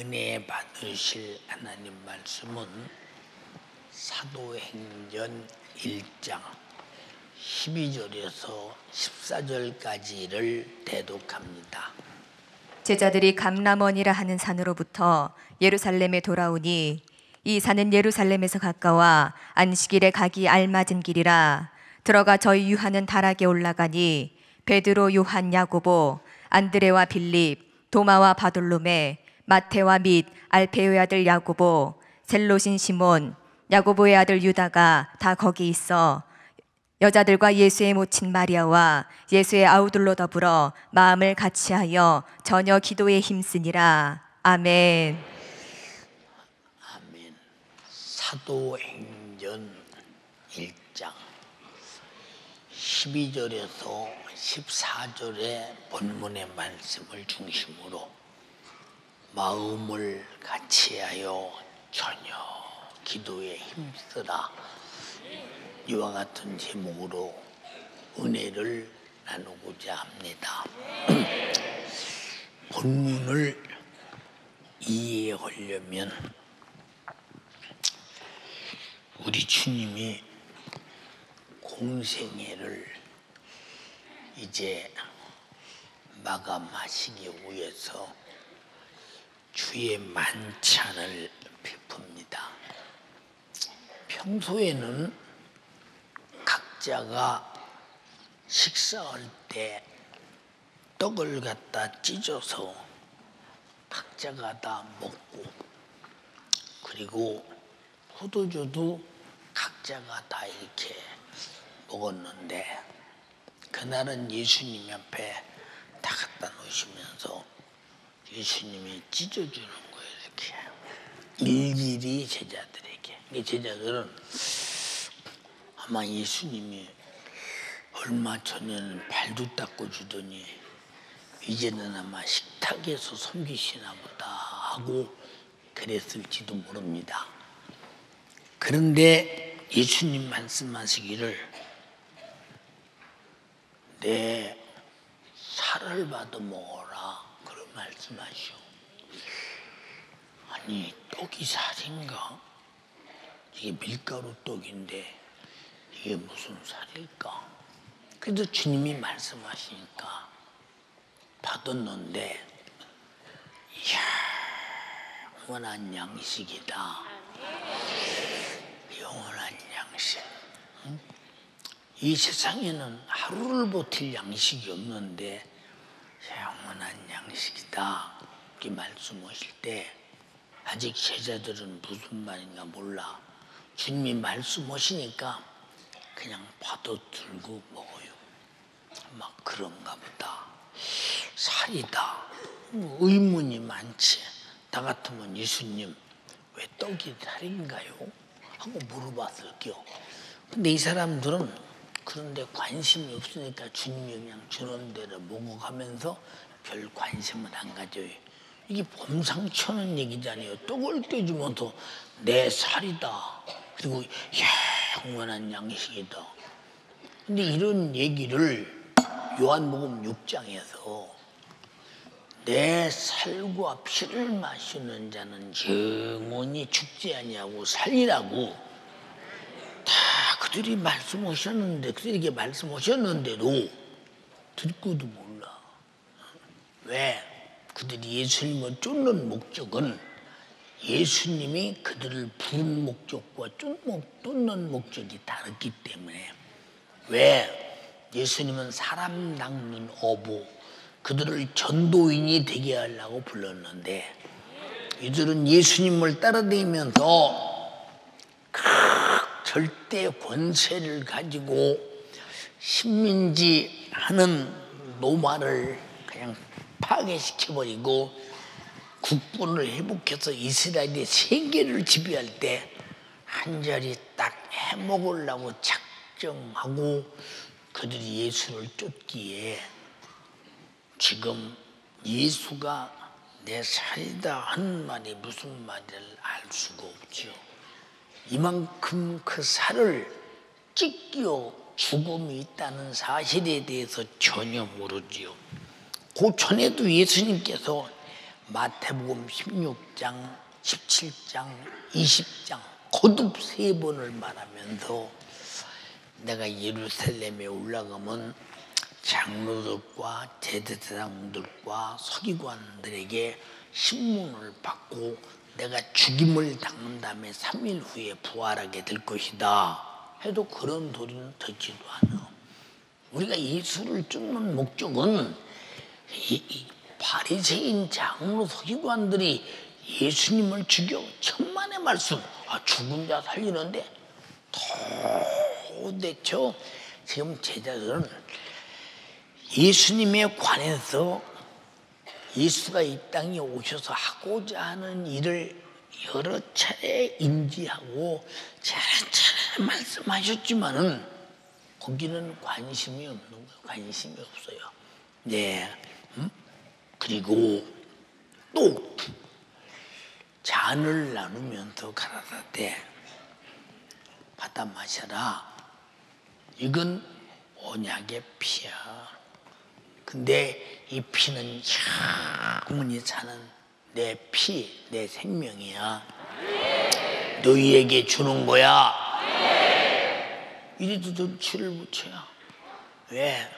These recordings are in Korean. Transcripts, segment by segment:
은혜 받으실 하나님 말씀은 사도행전 1장 12절에서 14절까지를 대독합니다. 제자들이 감람원이라 하는 산으로부터 예루살렘에 돌아오니 이 산은 예루살렘에서 가까워 안식일에 가기 알맞은 길이라 들어가 저희 유하는 다락에 올라가니 베드로 요한 야고보 안드레와 빌립 도마와 바돌로메 마테와 및 알페오의 아들 야고보 셀로신 시몬 야고보의 아들 유다가 다 거기 있어 여자들과 예수의 모친 마리아와 예수의 아우들로 더불어 마음을 같이하여 전혀 기도에 힘쓰니라. 아멘. 아멘. 사도행전 1장 12절에서 14절의 본문의 말씀을 중심으로 마음을 같이하여 전혀 기도에 힘쓰라 이와 같은 제목으로 은혜를 나누고자 합니다. 본문을 이해하려면 우리 주님이 공생애를 이제 마감하시기 위해서 주의 만찬을 베풉니다. 평소에는 각자가 식사할 때 떡을 갖다 찢어서 각자가 다 먹고 그리고 포도주도 각자가 다 이렇게 먹었는데 그날은 예수님 앞에 다 갖다 놓으시면서 예수님이 찢어주는 거예요 이렇게 일일이 제자들에게 이 제자들은 아마 예수님이 얼마 전에는 발도 닦고 주더니 이제는 아마 식탁에서 섬기시나 보다 하고 그랬을지도 모릅니다. 그런데 예수님 말씀하시기를 내 살을 받아 먹어라 말씀하시오. 아니 떡이 살인가? 이게 밀가루 떡인데 이게 무슨 살일까? 그래도 주님이 말씀하시니까 받았는데 이야 영원한 양식이다. 영원한 양식. 응? 이 세상에는 하루를 버틸 양식이 없는데 영원한 양식이다. 이렇게 말씀하실 때 아직 제자들은 무슨 말인가 몰라. 주님이 말씀하시니까 그냥 파도 들고 먹어요. 막 그런가 보다. 살이다. 뭐 의문이 많지. 나 같으면 예수님 왜 떡이 살인가요? 하고 물어봤을게요. 근데 이 사람들은 그런데 관심이 없으니까 주님이 그냥 주는 대로 먹어가면서 별 관심을 안 가져요. 이게 범상치 않은 얘기잖아요. 떡을 떼주면서 내 살이다. 그리고 영원한 양식이다. 근데 이런 얘기를 요한복음 6장에서 내 살과 피를 마시는 자는 영원히 죽지 아니하고 살리라고 다 그들이 말씀하셨는데 그들에게 말씀하셨는데도 듣고도 몰라. 왜? 그들이 예수님을 쫓는 목적은 예수님이 그들을 부른 목적과 쫓는 목적이 다르기 때문에 왜 예수님은 사람 낚는 어부 그들을 전도인이 되게 하려고 불렀는데 이들은 예수님을 따라다니면서 그 절대 권세를 가지고 식민지 하는 노마를 그냥 파괴시켜버리고 국본을 회복해서 이스라엘의 세계를 지배할 때 한 자리 딱 해먹으려고 작정하고 그들이 예수를 쫓기에 지금 예수가 내 살이다 하는 말이 무슨 말인지를 알 수가 없죠. 이만큼 그 살을 찢겨 죽음이 있다는 사실에 대해서 전혀 모르지요. 그 전에도 예수님께서 마태복음 16장, 17장, 20장 거듭 세 번을 말하면서 내가 예루살렘에 올라가면 장로들과 제대장들과 서기관들에게 신문을 받고 내가 죽임을 당한 다음에 3일 후에 부활하게 될 것이다. 해도 그런 도리는 듣지도 않아. 우리가 예수를 쫓는 목적은 이, 이 바리새인 장로 서기관들이 예수님을 죽여 천만의 말씀 아, 죽은 자 살리는데 도대체 지금 제자들은 예수님에 관해서 예수가 이 땅에 오셔서 하고자 하는 일을 여러 차례 인지하고 차례차례 말씀하셨지만은 거기는 관심이 없는 거예요. 관심이 없어요. 네. 음? 그리고 또 잔을 나누면서 가라사 대 받아 마셔라. 이건 언약의 피야. 근데 이 피는 영원히 사는 내 피, 내 생명이야. 너희에게 주는 거야. 이래도 넌 치를 붙여요. 왜?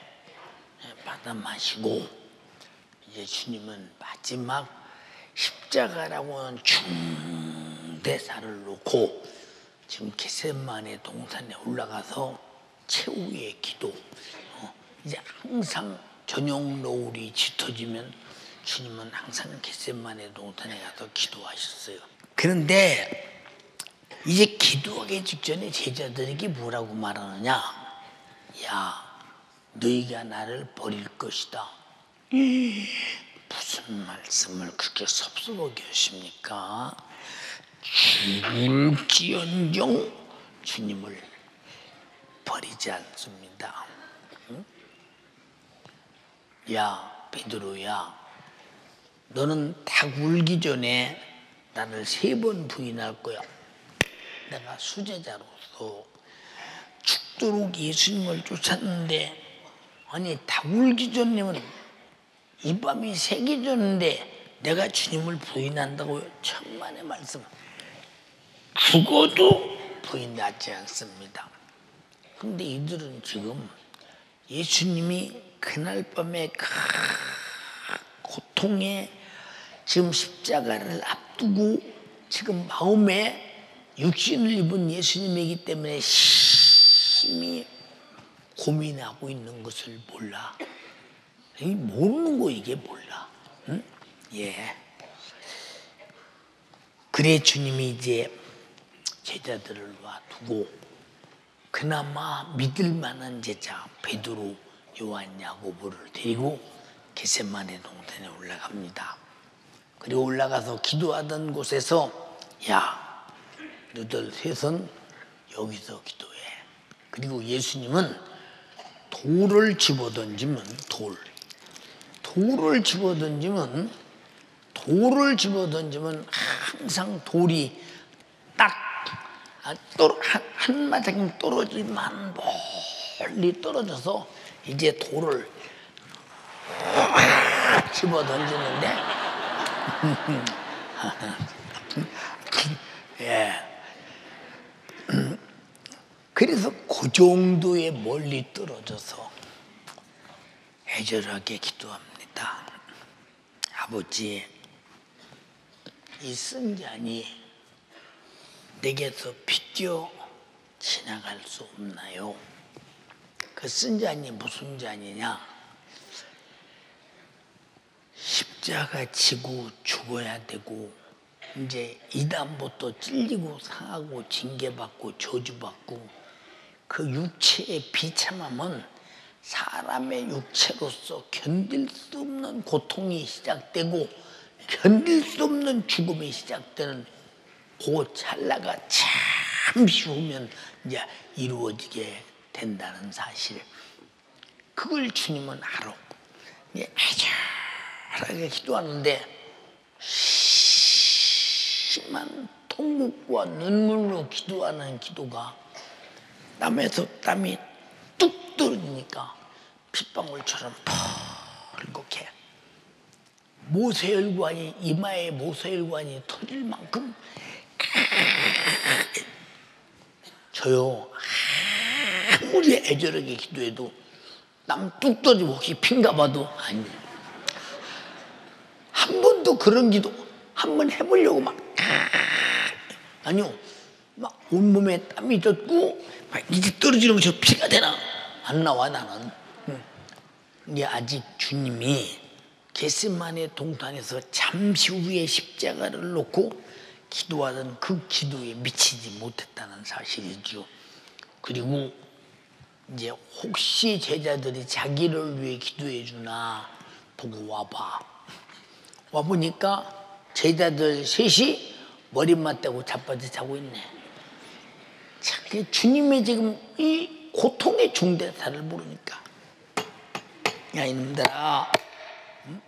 받아 마시고 이제 주님은 마지막 십자가라고 하는 중대사를 놓고 지금 게셋만의 동산에 올라가서 최후의 기도. 어, 이제 항상 저녁 노을이 짙어지면 주님은 항상 겟셋만의 동산에 가서 기도하셨어요. 그런데 이제 기도하기 직전에 제자들에게 뭐라고 말하느냐? 야, 너희가 나를 버릴 것이다. 무슨 말씀을 그렇게 섭섭하게 하십니까? 죽을지언정 주님을 버리지 않습니다. 응? 야 베드로야, 너는 닭 울기 전에 나를 세 번 부인할 거야. 내가 수제자로서 죽도록 예수님을 쫓았는데 아니 닭 울기 전이면 이 밤이 새기 전인데 내가 주님을 부인한다고 천만의 말씀. 죽어도 부인하지 않습니다. 근데 이들은 지금 예수님이 그날 밤에 그 고통에 지금 십자가를 앞두고 지금 마음에 육신을 입은 예수님이기 때문에 심히 고민하고 있는 것을 몰라. 모르는 거 이게 몰라. 응? 예. 그래 주님이 이제 제자들을 놔두고 그나마 믿을 만한 제자 베드로, 요한, 야고보를 데리고 게셋마네 동산에 올라갑니다. 그리고 올라가서 기도하던 곳에서 야, 너들 셋은 여기서 기도해. 그리고 예수님은 돌을 집어던지면 돌, 돌을 집어던지면 돌을 집어던지면 항상 돌이 딱 아, 한, 한 마당 떨어지만 멀리 떨어져서 이제 돌을 집어 던지는데 예. 그래서 그 정도의 멀리 떨어져서 애절하게 기도합니다. 아버지, 이 쓴 잔이 내게서 비껴 지나갈 수 없나요? 그 쓴 잔이 무슨 잔이냐? 십자가 지고 죽어야 되고 이제 이단부터 찔리고 상하고 징계받고 저주받고 그 육체의 비참함은 사람의 육체로서 견딜 수 없는 고통이 시작되고 견딜 수 없는 죽음이 시작되는 그 찰나가 잠시 후면 이제 이루어지게 된다는 사실. 그걸 주님은 알아. 애절하게 기도하는데 심한 통곡과 눈물로 기도하는 기도가 땀에서 땀이 뚝 떨어지니까 핏방울처럼 펄겋게 모세혈관이 이마에 모세혈관이 터질 만큼 저요 아무리 애절하게 기도해도 남 뚝 떨어지고 혹시 핀가 봐도 아니 한 번도 그런 기도 한 번 해보려고 막 아니요 막 온몸에 땀이 젖고 막 이게 떨어지는 거저 피가 되나 안 나와 나는 응. 이게 아직 주님이 겟세만의 동탄에서 잠시 후에 십자가를 놓고 기도하던 그 기도에 미치지 못했다는 사실이죠. 그리고 이제 혹시 제자들이 자기를 위해 기도해 주나 보고 와봐. 와 보니까 제자들 셋이 머리만 떼고 자빠져 자고 있네. 참, 그 주님의 지금 이 고통의 중대사를 모르니까. 야, 이놈들아. 응?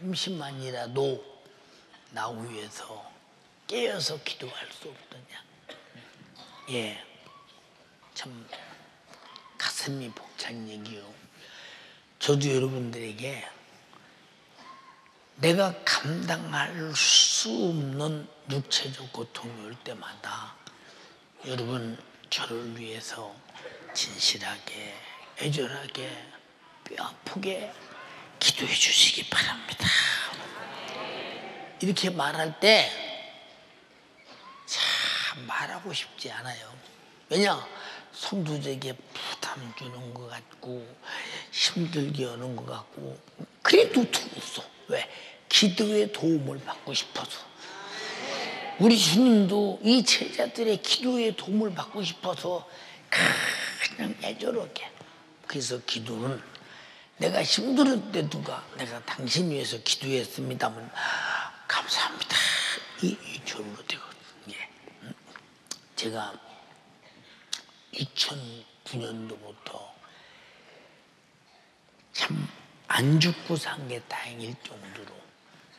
잠시만이라도 나 위해서 깨어서 기도할 수 없느냐. 예. 참 가슴이 벅찬 얘기요. 저도 여러분들에게 내가 감당할 수 없는 육체적 고통이 올 때마다 여러분 저를 위해서 진실하게 애절하게 뼈 아프게 기도해 주시기 바랍니다. 이렇게 말할 때 참 말하고 싶지 않아요. 왜냐? 성도에게 부담 주는 것 같고 힘들게 하는 것 같고 그래도 두었어. 왜? 기도의 도움을 받고 싶어서. 우리 주님도 이 제자들의 기도의 도움을 받고 싶어서 그냥 애절하게. 그래서 기도는 내가 힘들을 때 누가 내가 당신 위해서 기도했습니다면 감사합니다. 이, 이 절로 되거든요. 예. 음. 제가 2009년도부터 참 안 죽고 산 게 다행일 정도로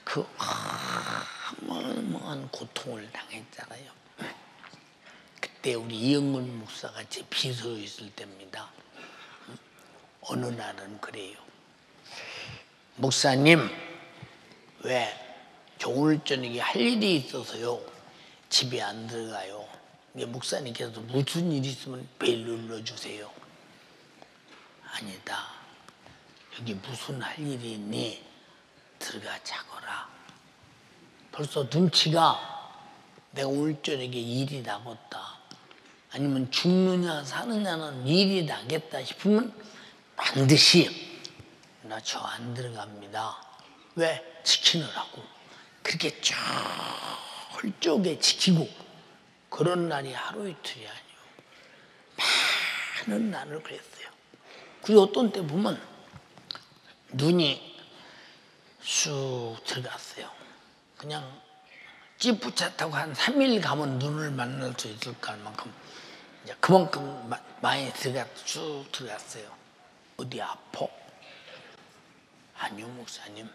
그 어마어마한 고통을 당했잖아요. 그때 우리 이영근 목사가 제 비서로 있을 때입니다. 어느 날은 그래요. 목사님, 왜? 저 오늘 저녁에 할 일이 있어서요. 집에 안 들어가요. 목사님께서 무슨 일 있으면 벨 눌러주세요. 아니다. 여기 무슨 할 일이 있니? 들어가 자거라. 벌써 눈치가 내가 오늘 저녁에 일이 나겠다. 아니면 죽느냐 사느냐는 일이 나겠다 싶으면 반드시 나 저 안 들어갑니다. 왜? 지키느라고. 그렇게 철저하게 지키고 그런 날이 하루 이틀이 아니요. 많은 날을 그랬어요. 그리고 어떤 때 보면 눈이 쑥 들어갔어요. 그냥 찌푸차 타고 한 3일 가면 눈을 만날 수 있을까 할 만큼 이제 그만큼 마- 많이 들어가 쭉 들어갔어요. 어디 아파? 아니요 목사님.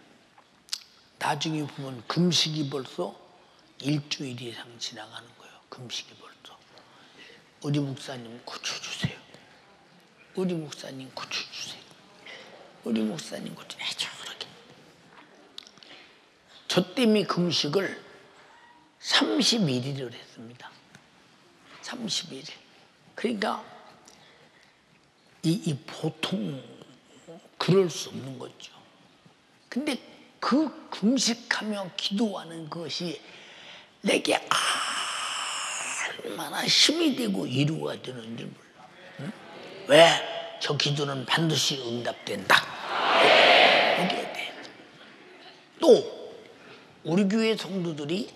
나중에 보면 금식이 벌써 일주일 이상 지나가는. 금식이 벌써. 우리 목사님 고쳐주세요. 우리 목사님 고쳐주세요. 우리 목사님 고쳐 애절하게. 저 때문에 금식을 31일을 했습니다. 31일. 그러니까 이, 이 보통 그럴 수 없는 거죠. 근데 그 금식하며 기도하는 것이 내게 얼마나 힘이 되고 이루가 되는지 몰라. 응? 왜? 저 기도는 반드시 응답된다. 여기에 돼. 또 우리 교회 성도들이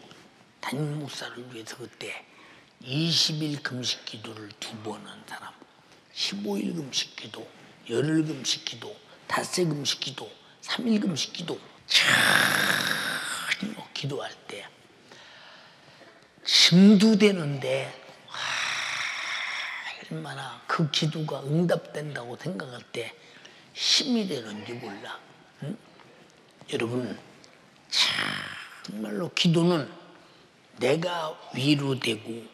담임 목사를 위해서 그때 20일 금식 기도를 두 번 한 사람, 15일 금식 기도, 열흘 금식 기도, 닷새 금식 기도, 3일 금식 기도, 참 기도할 때 심두되는데 얼마나 그 기도가 응답된다고 생각할 때 힘이 되는지 몰라. 응? 여러분 정말로 기도는 내가 위로되고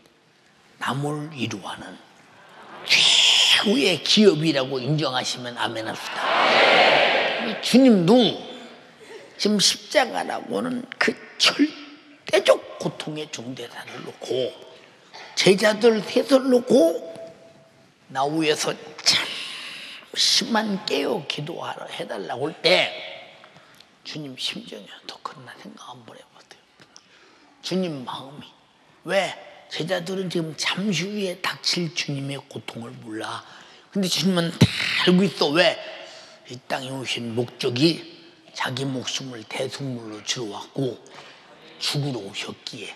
남을 위로하는 최후의 기업이라고 인정하시면 아멘 합시다. 주님도 지금 십자가라고는 그절 대적 고통의 중대사를 놓고 제자들 셋을 놓고 나 위에서 참 심한 깨어 기도하러 해달라고 할 때 주님 심정이 어떻겠나 생각 한번 해보세요. 주님 마음이 왜 제자들은 지금 잠시 후에 닥칠 주님의 고통을 몰라. 근데 주님은 다 알고 있어. 왜? 이 땅에 오신 목적이 자기 목숨을 대속물로 주러 왔고 죽으러 오셨기에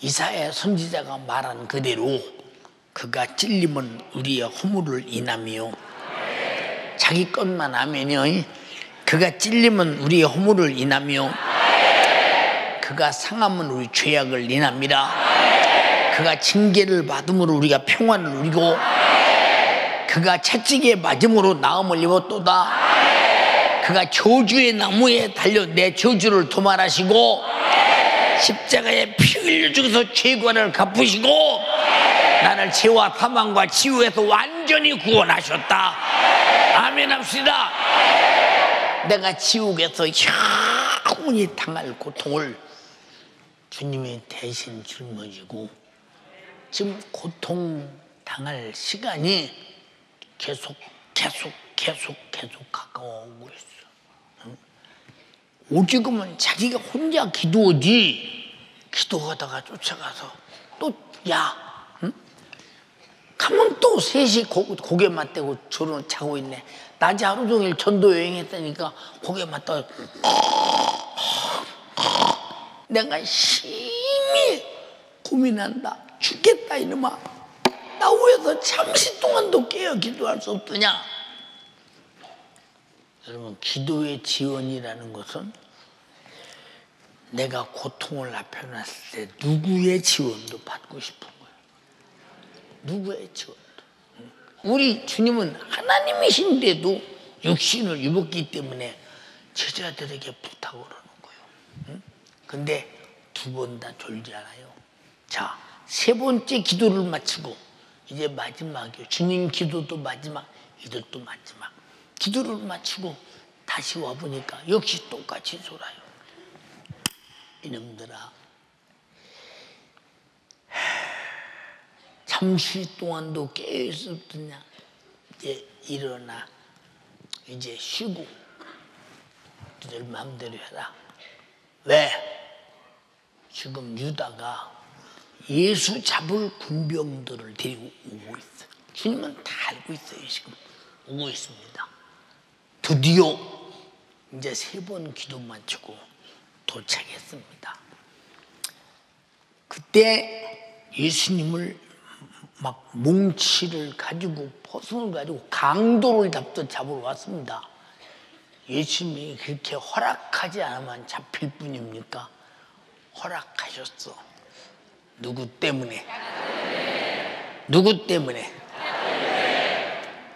이사야 선지자가 말한 그대로 그가 찔림은 우리의 허물을 인하며 자기 것만 하면요. 그가 찔림은 우리의 허물을 인하며 그가 상함은 우리 죄악을 인합니다. 그가 징계를 받음으로 우리가 평안을 누리고 그가 채찍에 맞음으로 나음을 입었도다. 그가 저주의 나무에 달려 내 저주를 도말하시고 십자가에 피 흘려 죽어서 죄관을 갚으시고 나를 죄와 사망과 치유에서 완전히 구원하셨다 아멘 합시다 내가 지옥에서 영원히 당할 고통을 주님이 대신 짊어지고 지금 고통 당할 시간이 계속 계속 계속 계속 가까워오고 있어. 응? 오지금은 자기가 혼자 기도하지 기도하다가 쫓아가서 또야 응? 가면 또 셋이 고, 고개 맞대고 저런 자고 있네. 낮에 하루 종일 전도 여행했다니까 고개 맞다가 내가 심히 고민한다. 죽겠다 이놈아. 나 위에서 잠시 동안도 깨어 기도할 수 없더냐? 여러분 기도의 지원이라는 것은 내가 고통을 놨을 때 누구의 지원도 받고 싶은 거예요. 누구의 지원도. 우리 주님은 하나님이신데도 육신을 입었기 때문에 제자들에게 부탁을 하는 거예요. 근데 두 번 다 졸지 않아요. 자, 세 번째 기도를 마치고 이제 마지막이에요. 주님 기도도 마지막, 이들도 마지막. 기도를 마치고 다시 와보니까 역시 똑같이 졸아요. 이놈들아. 잠시 동안도 깨어있었더냐. 이제 일어나. 이제 쉬고. 너들 마음대로 해라. 왜? 지금 유다가 예수 잡을 군병들을 데리고 오고 있어. 주님은 다 알고 있어요, 지금. 오고 있습니다. 드디어 이제 세 번 기도 마치고 도착했습니다. 그때 예수님을 막 몽치를 가지고 포승을 가지고 강도를 잡듯 잡으러 왔습니다. 예수님이 그렇게 허락하지 않으면 잡힐 뿐입니까? 허락하셨어. 누구 때문에? 누구 때문에?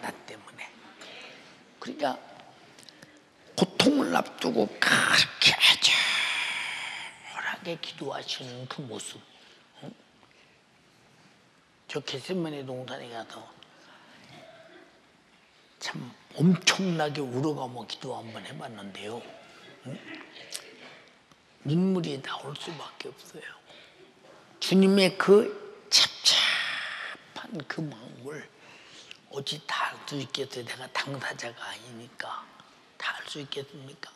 나 때문에. 그러니까 고통을 앞두고 그렇게 애절하게 기도하시는 그 모습. 응? 저 게세만의 동산에 가서 참 엄청나게 울어가며 기도 한번 해봤는데요. 응? 눈물이 나올 수밖에 없어요. 주님의 그 찹찹한 그 마음을 어찌 다 알 수 있겠어요? 내가 당사자가 아니니까 다 알 수 있겠습니까?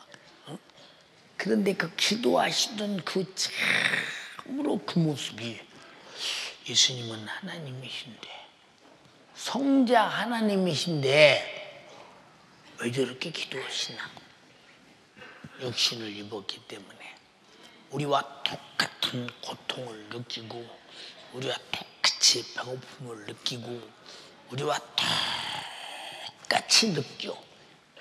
응? 그런데 그 기도하시던 그 참으로 그 모습이 예수님은 하나님이신데 성자 하나님이신데 왜 저렇게 기도하시나? 육신을 입었기 때문에 우리와 똑같은 고통을 느끼고 우리와 똑같이 배고픔을 느끼고 우리와 똑같이 느껴.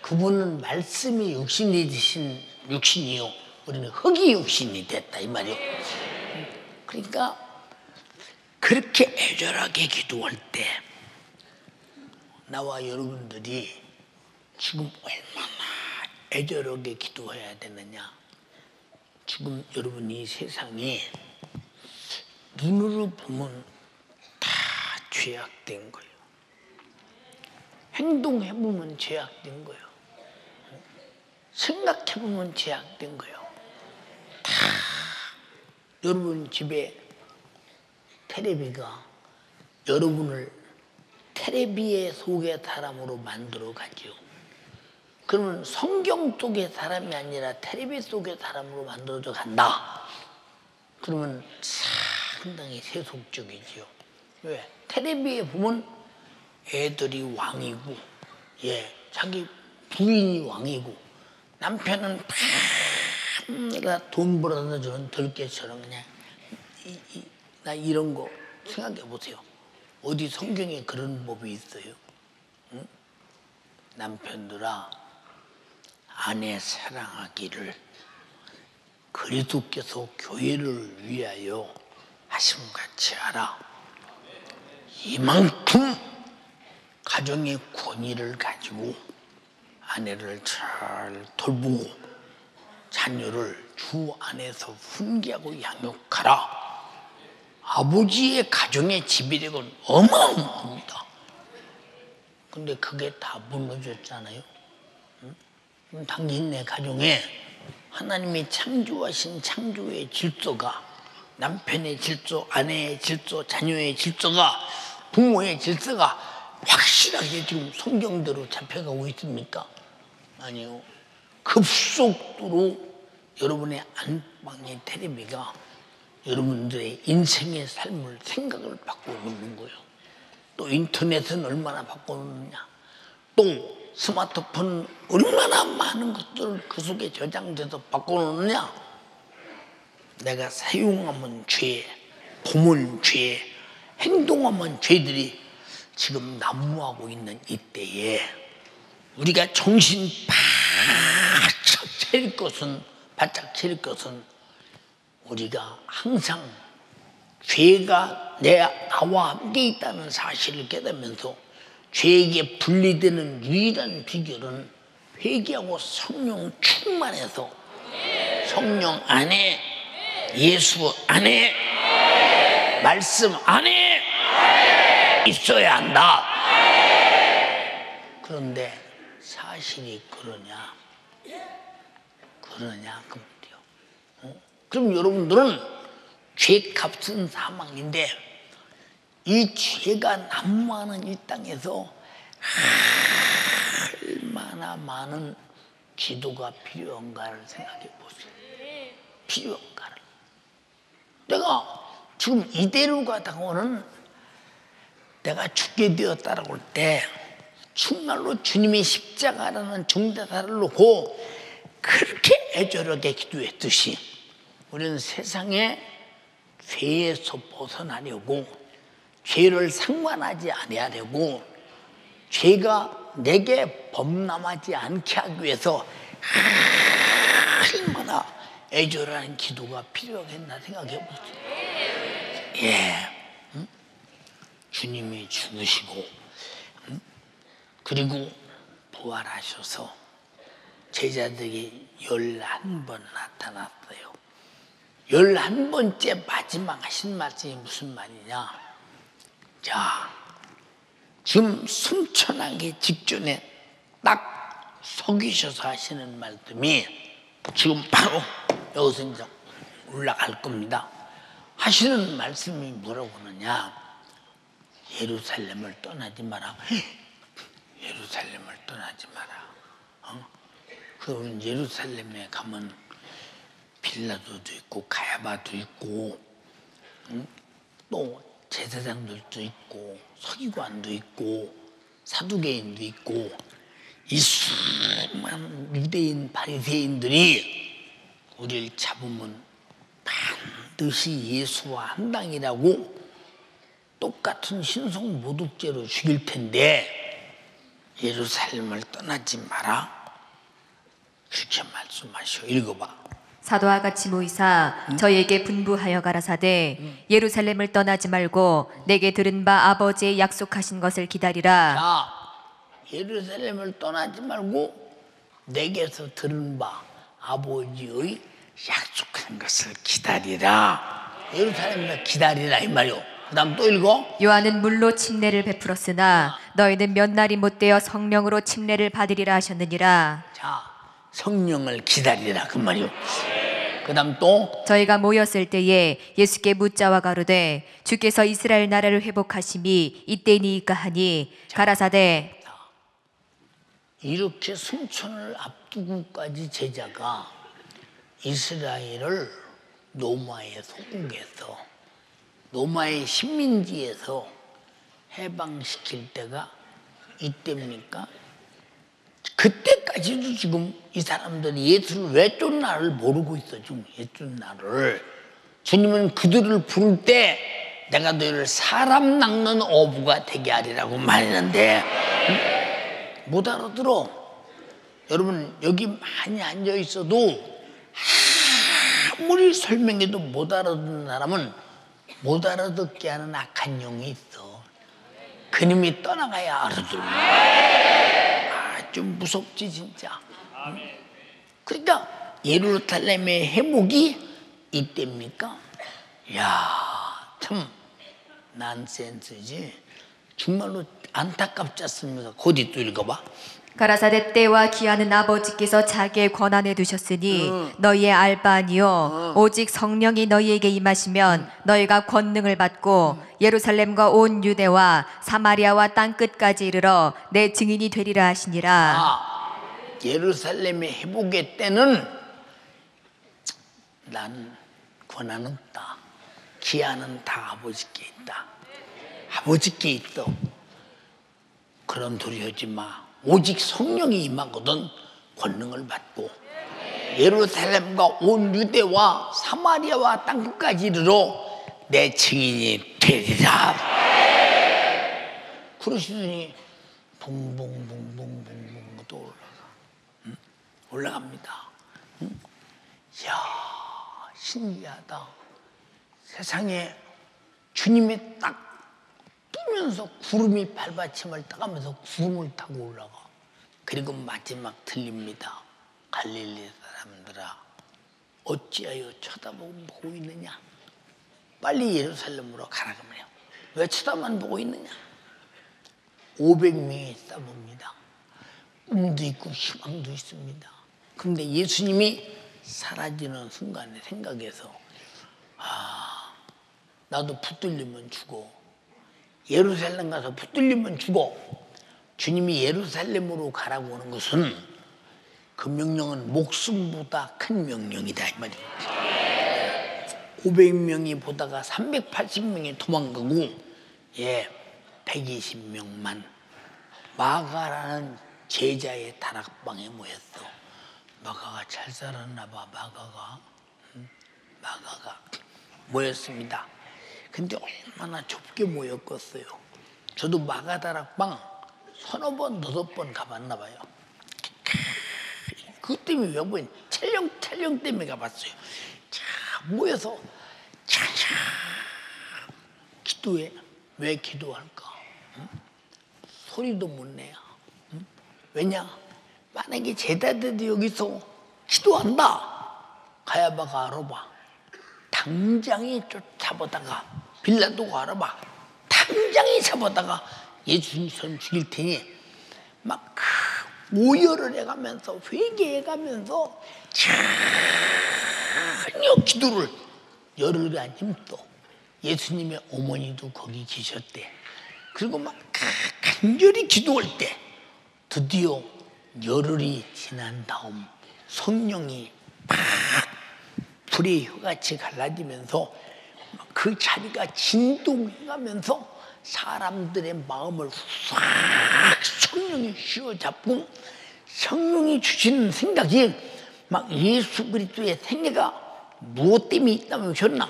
그분은 말씀이 육신이 되신 육신이요. 우리는 흙이 육신이 됐다 이 말이요. 그러니까 그렇게 애절하게 기도할 때 나와 여러분들이 지금 얼마나 애절하게 기도해야 되느냐. 지금 여러분 이 세상이 눈으로 보면 다 죄악된 거예요. 행동해보면 죄악된 거예요. 생각해보면 제약된 거예요. 다 여러분 집에 테레비가 여러분을 테레비의 속의 사람으로 만들어 가지요. 그러면 성경 속의 사람이 아니라 테레비 속의 사람으로 만들어져 간다. 그러면 상당히 세속적이지요. 왜? 테레비에 보면 애들이 왕이고, 예, 자기 부인이 왕이고, 남편은 밤내가 돈 벌어다 주는 들깨처럼 그냥, 이, 이, 나 이런 거 생각해 보세요. 어디 성경에 그런 법이 있어요? 응? 남편들아, 아내 사랑하기를 그리스도께서 교회를 위하여 하심 같이 하라. 이만큼 가정의 권위를 가지고 아내를 잘 돌보고 자녀를 주 안에서 훈계하고 양육하라. 아버지의 가정의 지배력은 어마어마합니다. 근데 그게 다 무너졌잖아요. 응? 당신 내 가정에 하나님이 창조하신 창조의 질서가 남편의 질서, 아내의 질서, 자녀의 질서가 부모의 질서가 확실하게 지금 성경대로 잡혀가고 있습니까? 아니요. 급속도로 여러분의 안방의 테레비가 여러분들의 인생의 삶을 생각을 바꿔놓는 거예요. 또 인터넷은 얼마나 바꿔놓느냐. 또 스마트폰 얼마나 많은 것들을 그 속에 저장돼서 바꿔놓느냐. 내가 사용하면 죄, 보면 죄, 행동하면 죄들이 지금 난무하고 있는 이때에 우리가 정신 바짝 차릴 것은 바짝 차릴 것은 우리가 항상 죄가 내 나와 함께 있다는 사실을 깨닫면서 죄에게 분리되는 유일한 비결은 회개하고 성령 충만해서 성령 안에 예수 안에 말씀 안에 있어야 한다. 그런데 사실이 그러냐? 그러냐? 그 말이요. 어? 그럼 여러분들은 죄 값은 사망인데 이 죄가 난무하는 이 땅에서 얼마나 많은 기도가 필요한가를 생각해 보세요. 필요한가를. 내가 지금 이대로 가다가는 내가 죽게 되었다라고 할 때 정말로 주님의 십자가라는 중대사를 놓고 그렇게 애절하게 기도했듯이 우리는 세상에 죄에서 벗어나려고 죄를 상관하지 아니하려고 죄가 내게 범람하지 않게 하기 위해서 얼마나 애절한 기도가 필요하겠나 생각해 보세요. 예. 응? 주님이 죽으시고 응? 그리고 부활하셔서 제자들이 열한 번 나타났어요. 열한 번째 마지막 하신 말씀이 무슨 말이냐? 자, 지금 숨천하기 직전에 딱 서기셔서 하시는 말씀이 지금 바로 여기서 이제 올라갈 겁니다. 하시는 말씀이 뭐라고 하느냐? 예루살렘을 떠나지 마라. 예루살렘을 떠나지 마라. 어? 그러면 예루살렘에 가면 빌라도도 있고 가야바도 있고 응? 또 제사장들도 있고 서기관도 있고 사두개인도 있고 이 수많은 유대인 바리새인들이 우리를 잡으면 반드시 예수와 한 당이라고 똑같은 신성 모독죄로 죽일 텐데 예루살렘을 떠나지 마라. 그렇게 말씀하시오. 읽어봐. 사도와 같이 모이사 저희에게 분부하여 가라사대 예루살렘을 떠나지 말고 내게 들은 바 아버지의 약속하신 것을 기다리라. 자, 예루살렘을 떠나지 말고 내게서 들은 바 아버지의 약속한 것을 기다리라. 예루살렘을 기다리라 이 말이요. 그다음 또 읽어. 요한은 물로 침례를 베풀었으나 너희는 몇 날이 못되어 성령으로 침례를 받으리라 하셨느니라. 자, 성령을 기다리라 그 말이요. 그다음 또? 저희가 모였을 때에 예수께 묻자와 가로되 주께서 이스라엘 나라를 회복하심이 이때니까 하니 가라사대. 이렇게 승천을 앞두고까지 제자가 이스라엘을 노마의 소국에서 노마의 식민지에서 해방시킬 때가 이때입니까? 그때까지도 지금 이 사람들이 예수를 왜 쫓나를 모르고 있어 지금 예 쫓나를 주님은 그들을 부를 때 내가 너희를 사람 낚는 어부가 되게 하리라고 말했는데 음? 못 알아들어 여러분 여기 많이 앉아 있어도 아무리 설명해도 못 알아듣는 사람은 못 알아듣게 하는 악한 영이 있어 그님이 떠나가야 알아들어 아, 좀 무섭지 진짜 그러니까 예루살렘의 회복이 이때입니까? 야, 참 난센스지. 정말로 안타깝지 않습니까? 곧이 또 읽어봐. 가라사대 때와 기하는 아버지께서 자기의 권한에 두셨으니 너희의 알바 아니요 오직 성령이 너희에게 임하시면 너희가 권능을 받고 예루살렘과 온 유대와 사마리아와 땅 끝까지 이르러 내 증인이 되리라 하시니라 아, 예루살렘의 회복의 때는 난 권한 없다. 기한은 다 아버지께 있다. 아버지께 있어. 그런 소리 하지 마. 오직 성령이 임하거든 권능을 받고 예루살렘과 온 유대와 사마리아와 땅끝까지 이르러 내 증인이 되리라. 그러시더니 붕붕붕붕붕붕 또 올라가. 응? 올라갑니다. 응? 이야 신기하다. 세상에 주님의 딱 뜨면서 구름이 발받침을 따가면서 구름을 타고 올라가. 그리고 마지막 들립니다. 갈릴리 사람들아, 어찌하여 쳐다보고 있느냐? 빨리 예루살렘으로 가라 그래요. 왜 쳐다만 보고 있느냐? 500명이 싸봅니다. 꿈도 있고 희망도 있습니다. 그런데 예수님이 사라지는 순간에 생각해서 아 나도 붙들리면 죽어 예루살렘 가서 붙들리면 죽어. 주님이 예루살렘으로 가라고 하는 것은 그 명령은 목숨보다 큰 명령이다 이 말이에요. 500명이 보다가 380명이 도망가고 예 120명만 마가라는 제자의 다락방에 모였어. 마가가 잘 살았나 봐 마가가. 응? 마가가 모였습니다 근데 얼마나 좁게 모였겠어요. 저도 마가다락방 서너 번, 너섯 번 가봤나 봐요. 그 때문에 왜 보인? 촬영, 촬영 때문에 가봤어요. 자, 모여서 차차 기도해. 왜 기도할까? 응? 소리도 못 내야. 응? 왜냐? 만약에 제자들이 여기서 기도한다. 가야바가 알아봐. 당장에 쫓아보다가 빌라도 알아봐. 당장에 잡아다가 예수님처럼 죽일 테니 막 모여를 해가면서 회개해가면서 전혀 기도를 열흘간 힘써 예수님의 어머니도 거기 계셨대. 그리고 막 간절히 기도할 때 드디어 열흘이 지난 다음 성령이 팍 불의 혀같이 갈라지면서 그 자리가 진동해가면서 사람들의 마음을 싹 성령이 휘어잡고 성령이 주시는 생각이 막 예수 그리스도의 생애가 무엇 때문에 있다면 셨나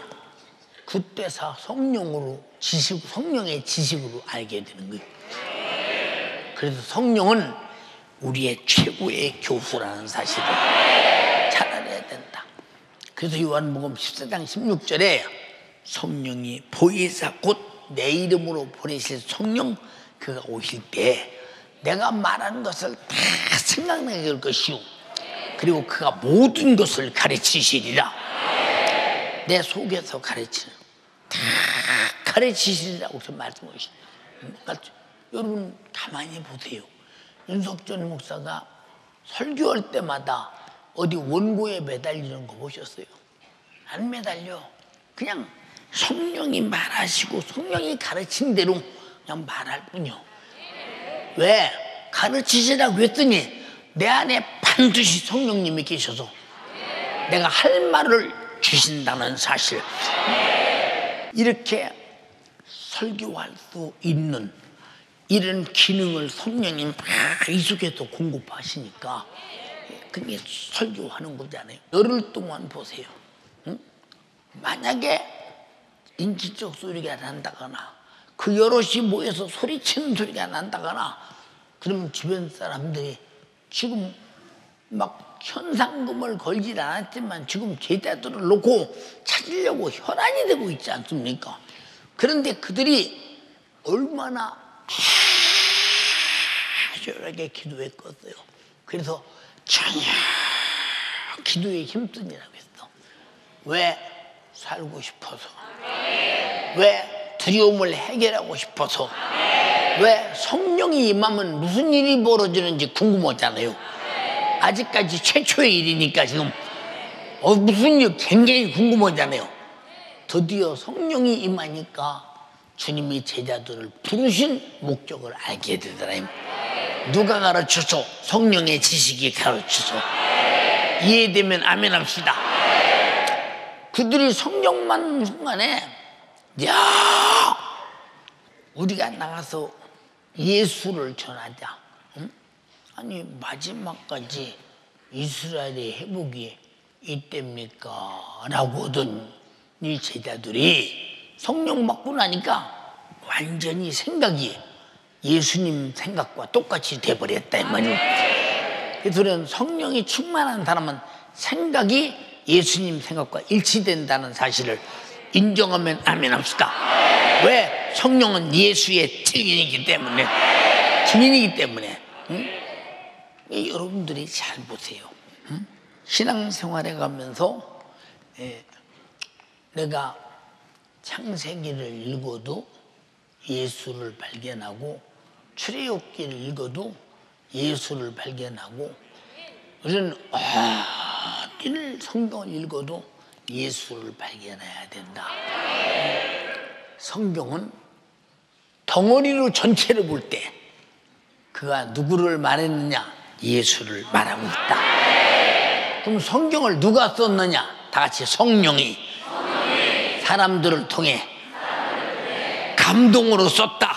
그때서 성령으로 지식 성령의 지식으로 알게 되는 거예요. 그래서 성령은 우리의 최고의 교수라는 사실을 잘 알아야 된다. 그래서 요한복음 14장 16절에 성령이 보이사 곧 내 이름으로 보내실 성령 그가 오실 때 내가 말하는 것을 다 생각나게 될 것이요 그리고 그가 모든 것을 가르치시리라 내 속에서 가르치는 다 가르치시리라고 말씀하시죠 여러분 가만히 보세요 윤석준 목사가 설교할 때마다 어디 원고에 매달리는 거 보셨어요? 안 매달려. 그냥 성령이 말하시고 성령이 가르친 대로 그냥 말할 뿐이요. 왜? 가르치시라고 했더니 내 안에 반드시 성령님이 계셔서 내가 할 말을 주신다는 사실. 이렇게 설교할 수 있는 이런 기능을 성령님 막 이속에서 공급하시니까 그게 설교하는 거잖아요. 열흘 동안 보세요. 응? 만약에 인기적 소리가 난다거나 그 여럿이 모여서 소리치는 소리가 난다거나 그러면 주변 사람들이 지금 막 현상금을 걸질 않았지만 지금 제자들을 놓고 찾으려고 혈안이 되고 있지 않습니까? 그런데 그들이 얼마나 시원하게 기도했겠어요. 그래서 전혀 기도에 힘쓰니라고 했어. 왜? 살고 싶어서. 왜? 두려움을 해결하고 싶어서. 왜? 성령이 임하면 무슨 일이 벌어지는지 궁금하잖아요. 아직까지 최초의 일이니까 지금 어, 무슨 일 굉장히 궁금하잖아요. 드디어 성령이 임하니까 주님이 제자들을 부르신 목적을 알게 되더라요. 누가 가르쳐서 성령의 지식이 가르쳐서 이해되면 아멘 합시다. 그들이 성령만 순간에 야 우리가 나가서 예수를 전하자. 응? 아니 마지막까지 이스라엘의 회복이 이때입니까? 라고 하던 이 제자들이 성령 받고 나니까 완전히 생각이 예수님 생각과 똑같이 돼버렸다 이 말이에요. 그래서 성령이 충만한 사람은 생각이 예수님 생각과 일치된다는 사실을 인정하면 아멘 합시다. 왜? 성령은 예수의 증인이기 때문에 증인이기 때문에 응? 여러분들이 잘 보세요. 응? 신앙생활에 가면서 예, 내가 창세기를 읽어도 예수를 발견하고 출애굽기를 읽어도 예수를 발견하고 우리는 어 디를 성경을 읽어도 예수를 발견해야 된다. 성경은 덩어리로 전체를 볼 때 그가 누구를 말했느냐? 예수를 말하고 있다. 그럼 성경을 누가 썼느냐? 다 같이 성령이 사람들을 통해 감동으로 썼다.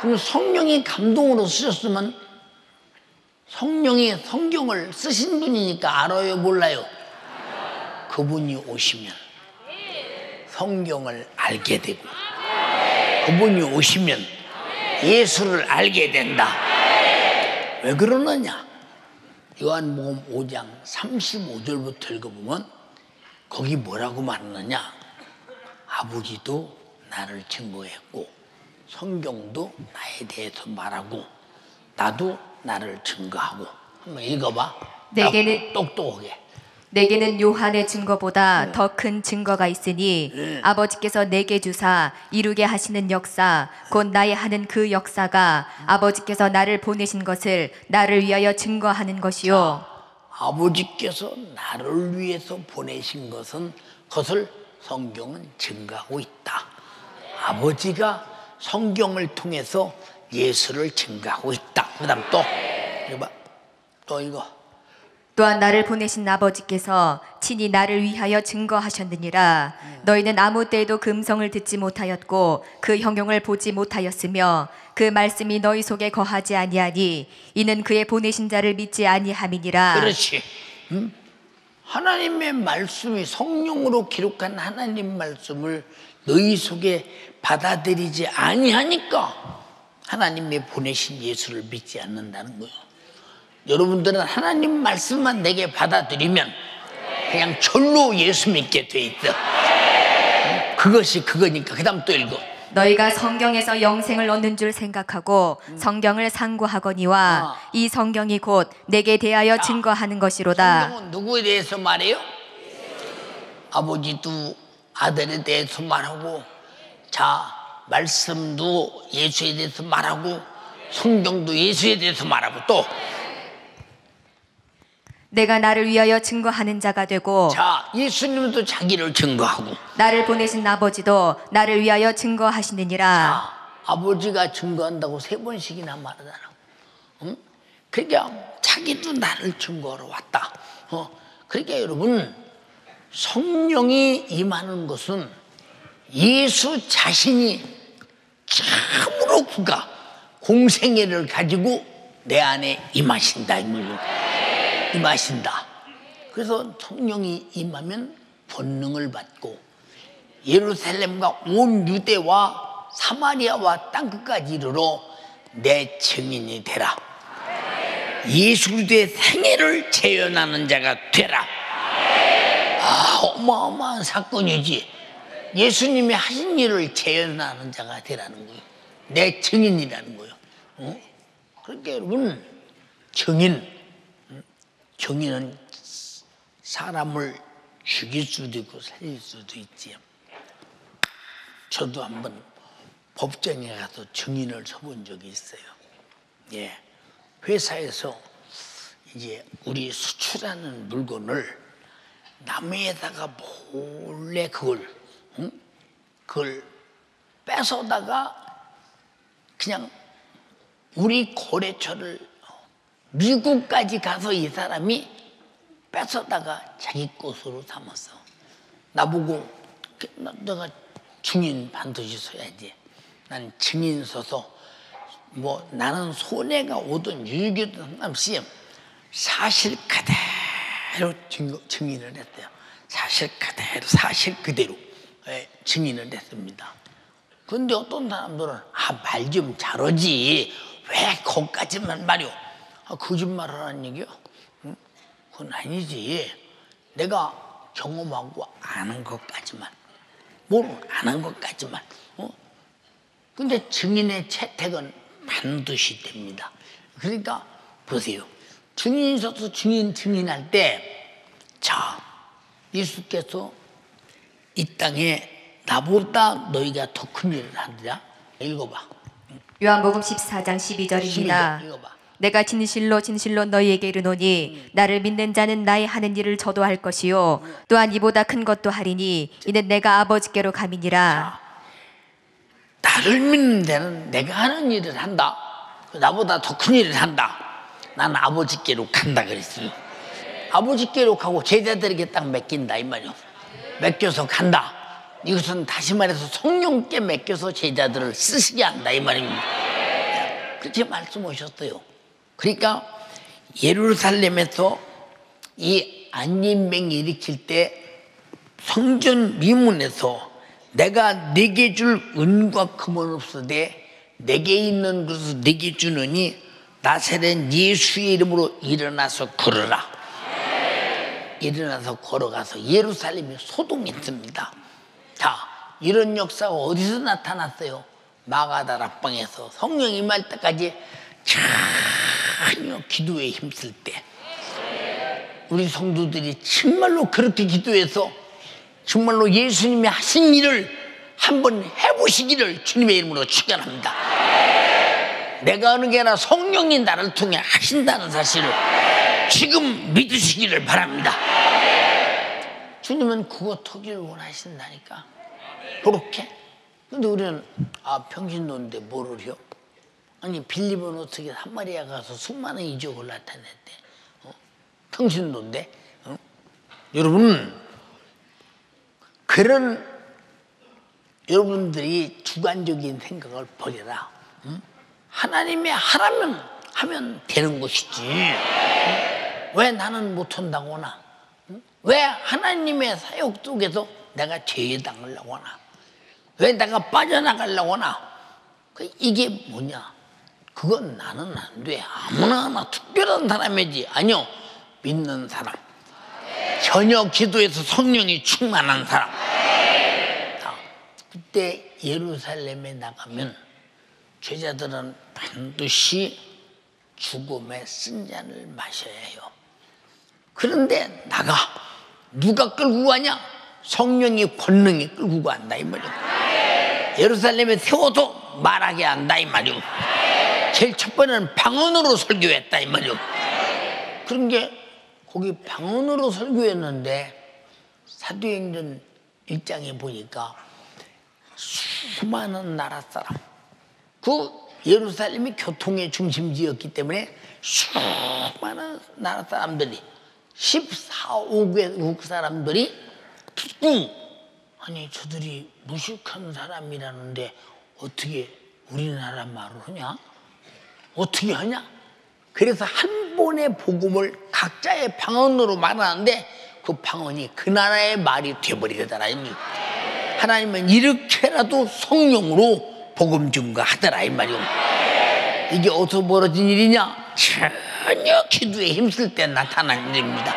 그럼 성령이 감동으로 쓰셨으면 성령이 성경을 쓰신 분이니까 알아요, 몰라요? 그분이 오시면 성경을 알게 되고 그분이 오시면 예수를 알게 된다. 왜 그러느냐? 요한복음 5장 35절부터 읽어보면 거기 뭐라고 말하느냐? 아버지도 나를 증거했고 성경도 나에 대해서 말하고 나도 나를 증거하고 한번 읽어봐. 내게는- 똑똑하게. 내게는 요한의 증거보다 더큰 증거가 있으니 네. 아버지께서 내게 주사 이루게 하시는 역사 곧 나의 하는 그 역사가 아버지께서 나를 보내신 것을 나를 위하여 증거하는 것이요 아버지께서 나를 위해서 보내신 것은 그것을 성경은 증거하고 있다. 아버지가 성경을 통해서 예수를 증거하고 있다. 그 다음 또 이거 봐. 또 이거 또한 나를 보내신 아버지께서 친히 나를 위하여 증거하셨느니라 너희는 아무 때에도 금성을 듣지 못하였고 그 형용을 보지 못하였으며 그 말씀이 너희 속에 거하지 아니하니 이는 그의 보내신 자를 믿지 아니함이니라 그렇지. 응? 하나님의 말씀이 성령으로 기록한 하나님 말씀을 너희 속에 받아들이지 아니하니까 하나님이 보내신 예수를 믿지 않는다는 거예요. 여러분들은 하나님 말씀만 내게 받아들이면 그냥 절로 예수 믿게 돼. 응? 그것이 그거니까. 그 다음 또 읽어. 너희가 성경에서 영생을 얻는 줄 생각하고 성경을 상고하거니와 아. 이 성경이 곧 내게 대하여 증거하는 것이로다 성경은 누구에 대해서 말해요? 아버지도 아들에 대해서 말하고 자 말씀도 예수에 대해서 말하고 성경도 예수에 대해서 말하고 또 내가 나를 위하여 증거하는 자가 되고 자, 예수님도 자기를 증거하고 나를 보내신 아버지도 나를 위하여 증거하시느니라. 아, 아버지가 증거한다고 세 번씩이나 말하잖아. 응? 그러니까 자기도 나를 증거하러 왔다. 어? 그러니까 여러분 성령이 임하는 것은 예수 자신이 참으로 그가 공생애를 가지고 내 안에 임하신다 이 말이에요. 임하신다. 그래서 성령이 임하면 본능을 받고 예루살렘과 온 유대와 사마리아와 땅끝까지 이르러 내 증인이 되라. 예수 그리스도의 생애를 재현하는 자가 되라. 아, 어마어마한 사건이지. 예수님이 하신 일을 재현하는 자가 되라는 거예요. 내 증인이라는 거예요. 어? 그러니까 여러분, 증인, 음, 증인은 사람을 죽일 수도 있고 살릴 수도 있지. 저도 한번 법정에 가서 증인을 서본 적이 있어요. 예. 회사에서 이제 우리 수출하는 물건을 남에다가 몰래 그걸, 응? 그걸 뺏어다가 그냥 우리 거래처를 미국까지 가서 이 사람이 뺏어다가 자기 것으로 삼았어. 나보고 나- 내가 증인 반드시 서야지. 난 증인 서서 뭐 나는 손해가 오든 유익이든 상관없이 사실 그대로 증거, 증인을 했대요. 사실 그대로 사실 그대로 예, 증인을 했습니다. 근데 어떤 사람들은 아 말 좀 잘하지 왜 거기까지만 말이오 아, 거짓말 하라는 얘기요? 응? 그건 아니지 내가 경험하고 아는 것까지만 모르 아는 것까지만 어? 근데 증인의 채택은 반드시 됩니다. 그러니까 보세요. 증인 서서 증인 증인할 때, 자, 예수께서 이 땅에 나보다 너희가 더 큰 일을 하느냐? 읽어봐. 요한복음 14장 12절입니다. 12절 읽어봐. 내가 진실로 진실로 너희에게 이르노니 나를 믿는 자는 나의 하는 일을 저도 할 것이요 또한 이보다 큰 것도 하리니 이는 내가 아버지께로 감이니라. 나를 믿는 데는 내가 하는 일을 한다. 나보다 더 큰 일을 한다. 난 아버지께로 간다 그랬어요. 아버지께로 가고 제자들에게 딱 맡긴다 이 말이요. 맡겨서 간다. 이것은 다시 말해서 성령께 맡겨서 제자들을 쓰시게 한다 이 말입니다. 그렇게 말씀하셨어요. 그러니까 예루살렘에서 이 안림병 일으킬 때 성전 미문에서 내가 내게 줄 은과 금은 없으되 내게 있는 것을 내게 주느니 나사렛 예수의 이름으로 일어나서 걸어라. 일어나서 걸어가서 예루살렘이 소동했습니다. 자, 이런 역사가 어디서 나타났어요? 마가다 락방에서 성령 임할 때까지 전혀 기도에 힘쓸 때 우리 성도들이 정말로 그렇게 기도해서 정말로 예수님이 하신 일을 한번 해보시기를 주님의 이름으로 축원합니다. 내가 하는 게 아니라 성령이 나를 통해 하신다는 사실을 지금 믿으시기를 바랍니다. 주님은 그거 터기를 원하신다니까. 그렇게. 근데 우리는 아 평신도인데 뭐를 해요? 아니 빌립은 어떻게 한마리아 가서 수많은 이적을 나타냈대. 어? 평신도인데. 어? 여러분 그런 여러분들이 주관적인 생각을 버려라. 응? 하나님의 하라면 하면 되는 것이지. 응? 왜 나는 못한다거나? 응? 왜 하나님의 사역 속에서 내가 죄에 당하려고 하나? 왜 내가 빠져나가려고 하나? 그 이게 뭐냐? 그건 나는 안 돼. 아무나 하나 특별한 사람이지. 아니요. 믿는 사람. 전혀 기도에서 성령이 충만한 사람. 자, 그때 예루살렘에 나가면 제자들은 반드시 죽음의 쓴 잔을 마셔야 해요. 그런데 나가 누가 끌고 가냐? 성령이 권능이 끌고 간다 이 말이야. 예루살렘에 세워도 말하게 한다 이 말이야. 제일 첫 번째는 방언으로 설교했다 이 말이야. 그런 게 거기 방언으로 설교했는데 사도행전 일장에 보니까 수많은 나라 사람 그 예루살렘이 교통의 중심지였기 때문에 수많은 나라 사람들이 14개국 사람들이 듣고 아니 저들이 무식한 사람이라는데 어떻게 우리나라 말을 하냐? 어떻게 하냐? 그래서 한 번의 복음을 각자의 방언으로 말하는데 그 방언이 그 나라의 말이 되어버리더라. 하나님은 이렇게라도 성령으로 복음 증거하더라 이 말이오. 이게 어디서 벌어진 일이냐? 전혀 기도에 힘쓸 때 나타난 일입니다.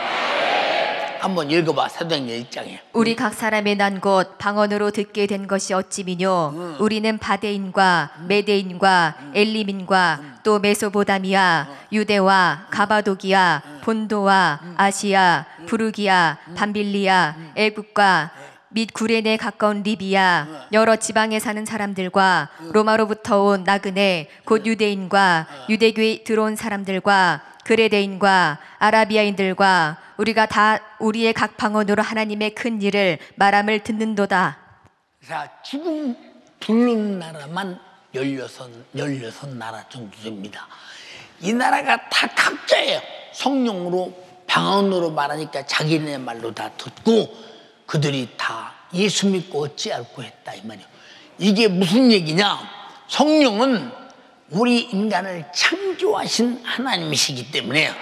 한번 읽어봐 사도행전 1장에. 우리 각 사람의 난곳 방언으로 듣게 된 것이 어찌미뇨? 우리는 바데인과 메데인과 엘리민과 또 메소보다미아 유대와 가바도기아 본도와 아시아 부르기아 밤빌리아 애국과 및 구레네 가까운 리비아 여러 지방에 사는 사람들과 로마로부터 온 나그네 곧 유대인과 유대교에 들어온 사람들과 그레데인과 아라비아인들과 우리가 다 우리의 각 방언으로 하나님의 큰 일을 말함을 듣는도다. 자, 지금 부른 나라만 16, 16 나라 정도 됩니다. 이 나라가 다 각자예요. 성령으로 방언으로 말하니까 자기네 말로 다 듣고 그들이 다 예수 믿고 어찌할고 했다 이 말이에요. 이게 무슨 얘기냐? 성령은 우리 인간을 창조하신 하나님이시기 때문에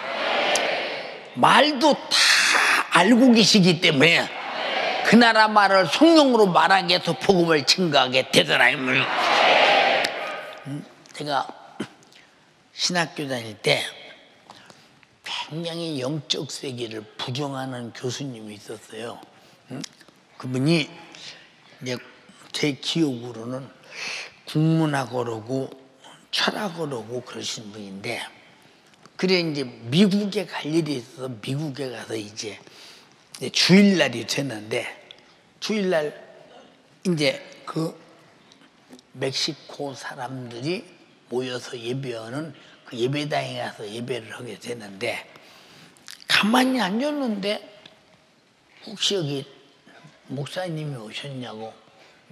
말도 다 알고 계시기 때문에 그 나라 말을 성령으로 말하게 해서 복음을 증거하게 되더라 이 말이에요. 음, 제가 신학교 다닐 때 굉장히 영적 세계를 부정하는 교수님이 있었어요. 음? 그분이 이제 제 기억으로는 국문학어로고 철학어로고 그러신 분인데 그래 이제 미국에 갈 일이 있어서 미국에 가서 이제 주일날이 됐는데 주일날 이제 그 멕시코 사람들이 모여서 예배하는 그 예배당에 가서 예배를 하게 되는데 가만히 앉았는데 혹시 여기 목사님이 오셨냐고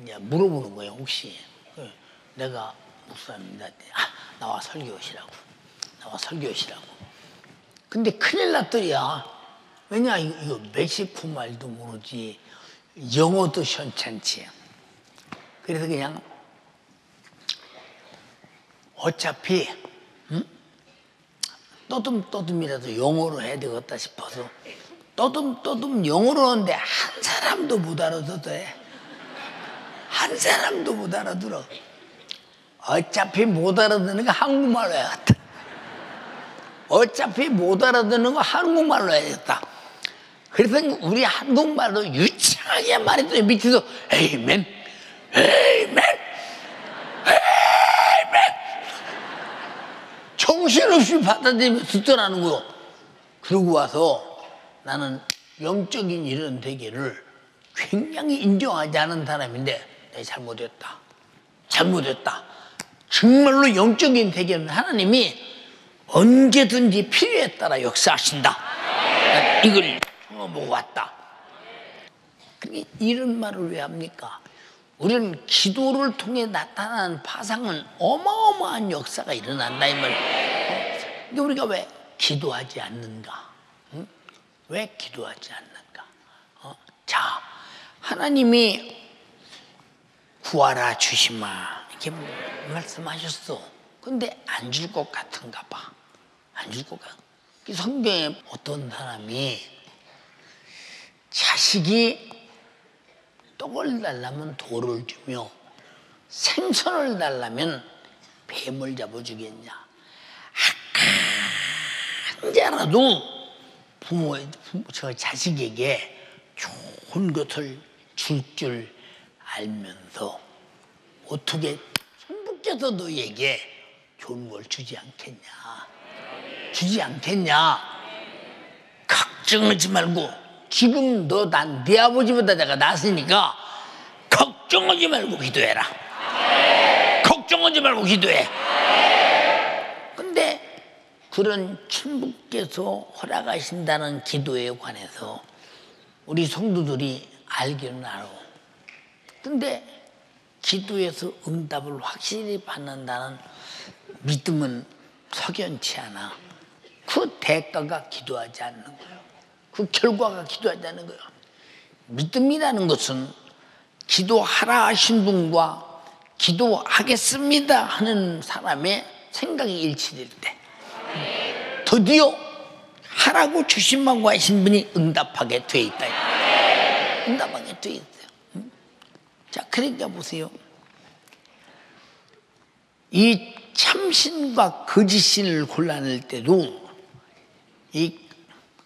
이제 물어보는 거예요 혹시. 그 내가 목사입니다. 아 나와 설교하시라고. 나와 설교하시라고. 근데 큰일 났더리야. 왜냐 이거, 멕시코 말도 모르지. 영어도 현찮지 그래서 그냥 어차피 응? 떠듬 떠듬이라도 영어로 해야 되겠다 싶어서 떠듬 떠듬 영어로 하는데 한 사람도 못 알아듣대. 한 사람도 못 알아들어. 어차피 못 알아듣는 거 한국말로 해야겠다. 어차피 못 알아듣는 거 한국말로 해야겠다. 그래서 우리 한국말로 유창하게 말했더니 밑에서 에이맨 에이맨 정신없이 받아들이며 듣더라는 거요. 그러고 와서 나는 영적인 이런 대계를 굉장히 인정하지 않은 사람인데 내가 잘못했다. 잘못했다. 정말로 영적인 대계는 하나님이 언제든지 필요에 따라 역사하신다. 이걸 보고 왔다. 이런 말을 왜 합니까? 우리는 기도를 통해 나타나는 파상은 어마어마한 역사가 일어난다 이 말. 근데 우리가 왜 기도하지 않는가? 응? 왜 기도하지 않는가? 어? 자, 하나님이 구하라 주시마 이렇게 말씀하셨어. 근데 안 줄 것 같은가 봐. 안 줄 것 같. 성경에 어떤 사람이 자식이 떡을 달라면 돌을 주며 생선을 달라면 뱀을 잡아주겠냐. 한 자라도 부모, 저 자식에게 좋은 것을 줄줄 알면서 어떻게 손붙여서 너에게 좋은 걸 주지 않겠냐. 주지 않겠냐. 걱정하지 말고 지금 너 난 네 아버지보다 내가 낫으니까 걱정하지 말고 기도해라. 걱정하지 말고 기도해. 그런 천부께서 허락하신다는 기도에 관해서 우리 성도들이 알기는 알아. 근데 기도에서 응답을 확실히 받는다는 믿음은 석연치 않아. 그 대가가 기도하지 않는 거예요. 그 결과가 기도하지 않는 거예요. 믿음이라는 것은 기도하라 하신 분과 기도하겠습니다 하는 사람의 생각이 일치될 때 드디어 하라고 주심하고 하신 분이 응답하게 돼 있다. 응답하게 돼 있어요. 자, 그러니까 보세요. 이 참신과 거짓신을 골라낼 때도 이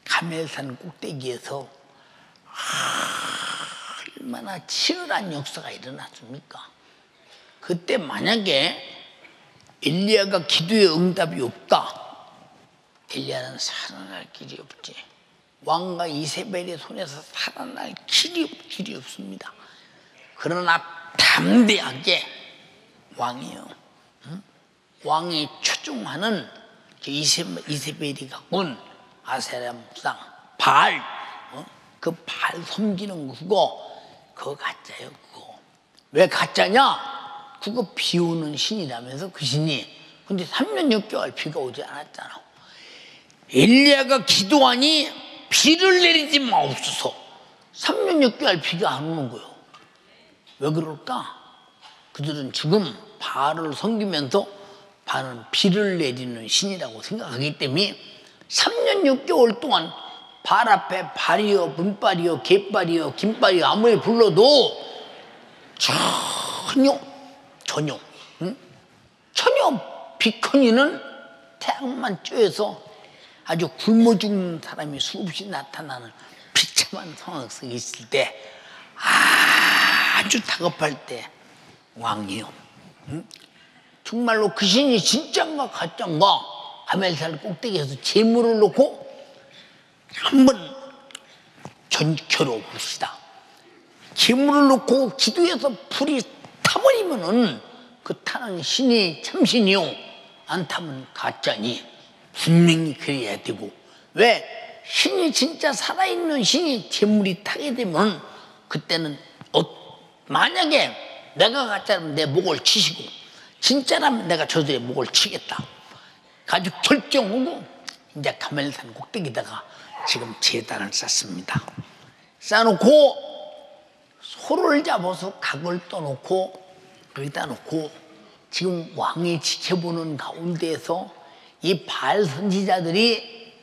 가멜산 꼭대기에서 얼마나 치열한 역사가 일어났습니까? 그때 만약에 엘리야가 기도의 응답이 없다. 엘리야는 살아날 길이 없지. 왕과 이세벨의 손에서 살아날 길이, 길이 없습니다. 그러나 담대하게 왕이요. 응? 왕이 추종하는 그 이세, 이세벨이 온 아세라 묵상, 발, 어? 그발 섬기는 그거, 그거 가짜예요, 그거. 왜 가짜냐? 그거 비 오는 신이라면서 그 신이. 근데 3년 6개월 비가 오지 않았잖아. 엘리야가 기도하니 비를 내리지 마옵소서. 3년 6개월 비가 안 오는 거예요. 왜 그럴까? 그들은 지금 바알을 섬기면서 바알은 비를 내리는 신이라고 생각하기 때문에 3년 6개월 동안 발 앞에 발이요, 분발이요, 개발이요, 김발이요 아무리 불러도 전혀 전혀 응? 전혀 비커니는 태양만 쬐서 아주 굶어 죽는 사람이 수없이 나타나는 비참한 속에 있을 때 아주 다급할 때 왕이요. 응? 정말로 그 신이 진짠가 가짠가 하멜살 꼭대기에서 재물을 놓고 한번 전켜로 봅시다. 재물을 놓고 기도해서 불이 타버리면은 그 타는 신이 참신이요. 안 타면 가짜니 분명히 그래야 되고 왜 신이 진짜 살아있는 신이 재물이 타게 되면 그때는 어, 만약에 내가 가짜라면 내 목을 치시고 진짜라면 내가 저들의 목을 치겠다. 아주 결정하고 이제 가멜산 꼭대기다가 지금 재단을 쌓습니다. 쌓아놓고 소를 잡아서 각을 떠놓고 거기다 놓고 지금 왕이 지켜보는 가운데에서 이 바알 선지자들이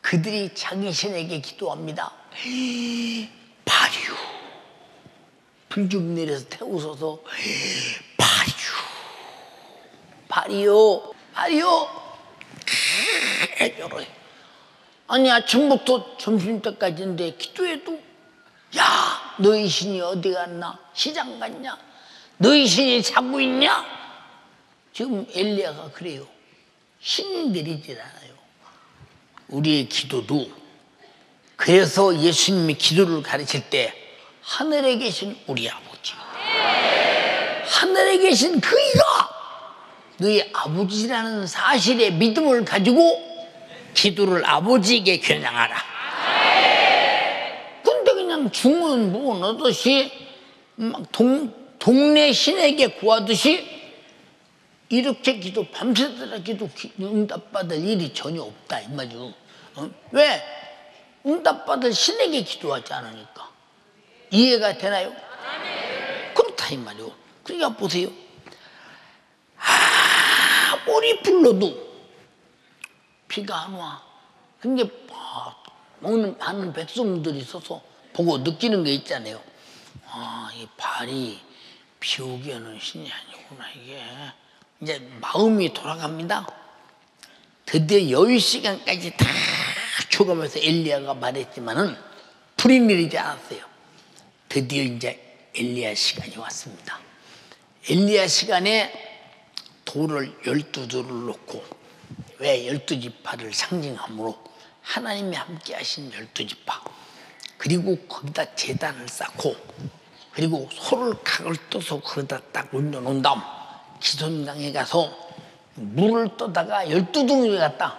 그들이 자기 신에게 기도합니다. 바리유 불좀 내려서 태우소서. 바리유 바리요. 바리요. 해줘라 아니 아침부터 점심 때까지인데 기도해도 야 너희 신이 어디 갔나? 시장 갔냐? 너희 신이 자고 있냐? 지금 엘리야가 그래요 내리질 않아요 우리의 기도도 그래서 예수님이 기도를 가르칠 때 하늘에 계신 우리 아버지 하늘에 계신 그이가 너희 아버지라는 사실의 믿음을 가지고 기도를 아버지에게 겨냥하라. 근데 그냥 중은 뭐 얻듯이 막 동, 동네 신에게 구하듯이 이렇게 기도 밤새도록 기도 응답받을 일이 전혀 없다 이 말이죠. 어? 왜? 응답받을 신에게 기도하지 않으니까. 이해가 되나요? 그렇다 이 말이요. 그러니까 보세요. 아무리 불러도 비가 안 와. 근데 오는 많은 백성들이 있어서 보고 느끼는 게 있잖아요. 아, 이 발이 비 오게 하는 신이 아니구나, 이게. 이제 마음이 돌아갑니다. 드디어 10시간까지 다 죽으면서 엘리야가 말했지만은 불이 내리지 않았어요. 드디어 이제 엘리야 시간이 왔습니다. 엘리야 시간에 돌을 열두 돌을 놓고 왜 열두 지파를 상징함으로 하나님이 함께 하신 열두 지파 그리고 거기다 재단을 쌓고 그리고 소를 각을 떠서 거기다 딱 올려놓은 다음 기손강에 가서 물을 떠다가 열두 둥이 갖다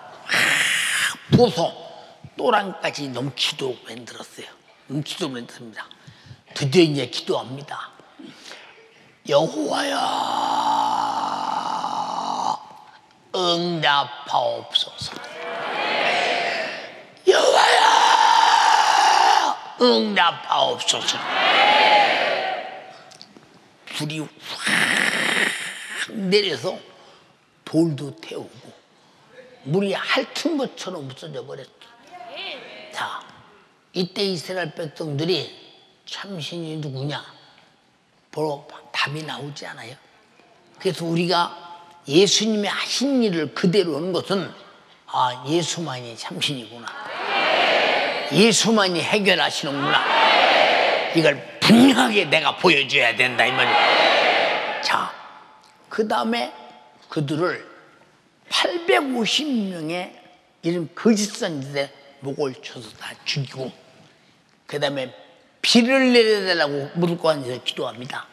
부어서 또랑까지 넘치도록 만들었어요. 넘치도록 만들었습니다. 드디어 이제 기도합니다. 여호와야 응답하옵소서. 여호와야 응답하옵소서. 불이 확 내려서 돌도 태우고 물이 핥은 것처럼 없어져 버렸죠. 자, 이때 이스라엘 백성들이 참신이 누구냐? 바로 답이 나오지 않아요. 그래서 우리가 예수님이 하신 일을 그대로 하는 것은 아, 예수만이 참신이구나. 예수만이 해결하시는구나. 이걸 분명하게 내가 보여줘야 된다 이 말이에요. 자, 그 다음에 그들을 850명의 이런 거짓 선지자 목을 쳐서 다 죽이고 그 다음에 비를 내려달라고 무릎 꿇어서 기도합니다.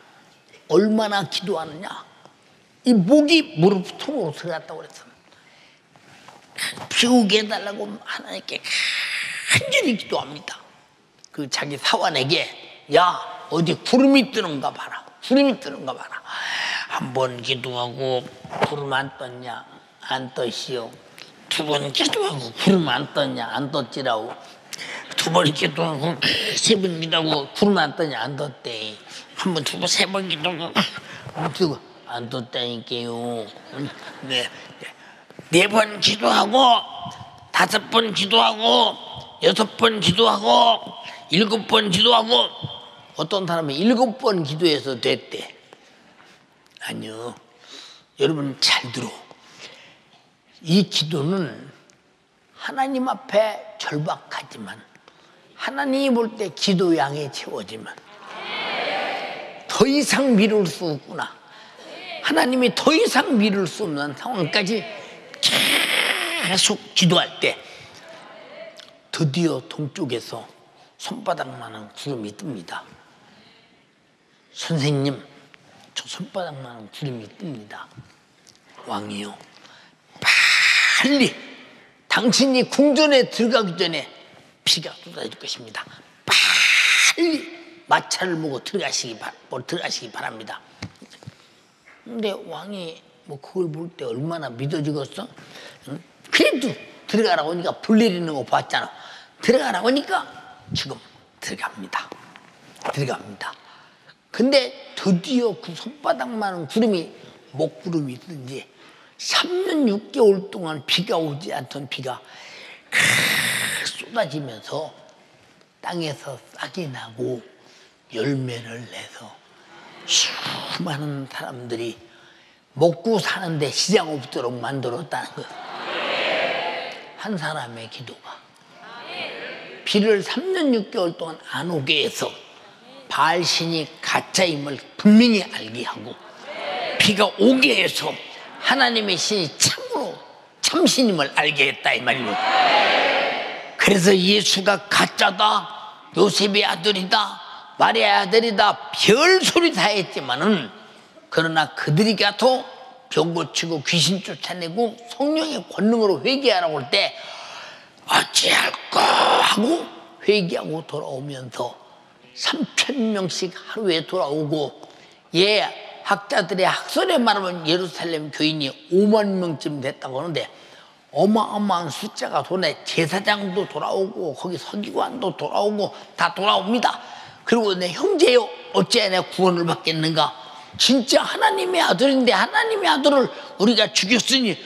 얼마나 기도하느냐? 이 목이 무릎 통으로 들어갔다고 그랬어. 비 오게 해달라고 하나님께 간절히 기도합니다. 그 자기 사환에게 야 어디 구름이 뜨는가 봐라. 구름이 뜨는가 봐라. 한 번 기도하고 구름 안 떴냐? 안 떴시오. 두 번 기도하고 구름 안 떴냐? 안 떴지라고. 두 번 기도하고 세 번 기도하고 구름 안 떴냐? 안 떴대. 한 번, 두 번, 세 번 기도하고 기도 안 떴다니까요. 네. 네 번 기도하고 다섯 번 기도하고 여섯 번 기도하고 일곱 번 기도하고 어떤 사람은 일곱 번 기도해서 됐대. 아니요. 여러분 잘 들어. 이 기도는 하나님 앞에 절박하지만 하나님이 볼 때 기도 양에 채워지면 더 이상 미룰 수 없구나. 하나님이 더 이상 미룰 수 없는 상황까지 계속 기도할 때 드디어 동쪽에서 손바닥만한 구름이 뜹니다. 선생님, 저 손바닥만한 구름이 뜹니다. 왕이요. 빨리 당신이 궁전에 들어가기 전에 비가 쏟아질 것입니다. 빨리 마차를 모고 들어가시기, 바, 뭐 들어가시기 바랍니다. 근데 왕이 뭐 그걸 볼 때 얼마나 믿어지겠어? 응? 그래도 들어가라고 하니까 불 내리는 거 봤잖아. 들어가라고 하니까 지금 들어갑니다. 들어갑니다. 근데 드디어 그 손바닥만한 구름이 목구름이 있든지 3년 6개월 동안 비가 오지 않던 비가 쏟아지면서 땅에서 싹이 나고 열매를 내서 수많은 사람들이 먹고 사는데 시장 없도록 만들었다는 거예요. 한 사람의 기도가 비를 3년 6개월 동안 안 오게 해서 바알신이 가짜임을 분명히 알게 하고 비가 오게 해서 하나님의 신이 참으로 참신임을 알게 했다 이 말이에요. 그래서 예수가 가짜다, 요셉의 아들이다, 마리아의 아들이다 별 소리 다 했지만은 그러나 그들이 가도 병 고치고 귀신 쫓아내고 성령의 권능으로 회개하라고 할 때 어찌할까 하고 회개하고 돌아오면서 3천 명씩 하루에 돌아오고 예 학자들의 학설에 말하면 예루살렘 교인이 5만 명쯤 됐다고 하는데 어마어마한 숫자가 돈에 제사장도 돌아오고 거기 서기관도 돌아오고 다 돌아옵니다. 그리고 내 형제요 어찌해 내 구원을 받겠는가? 진짜 하나님의 아들인데 하나님의 아들을 우리가 죽였으니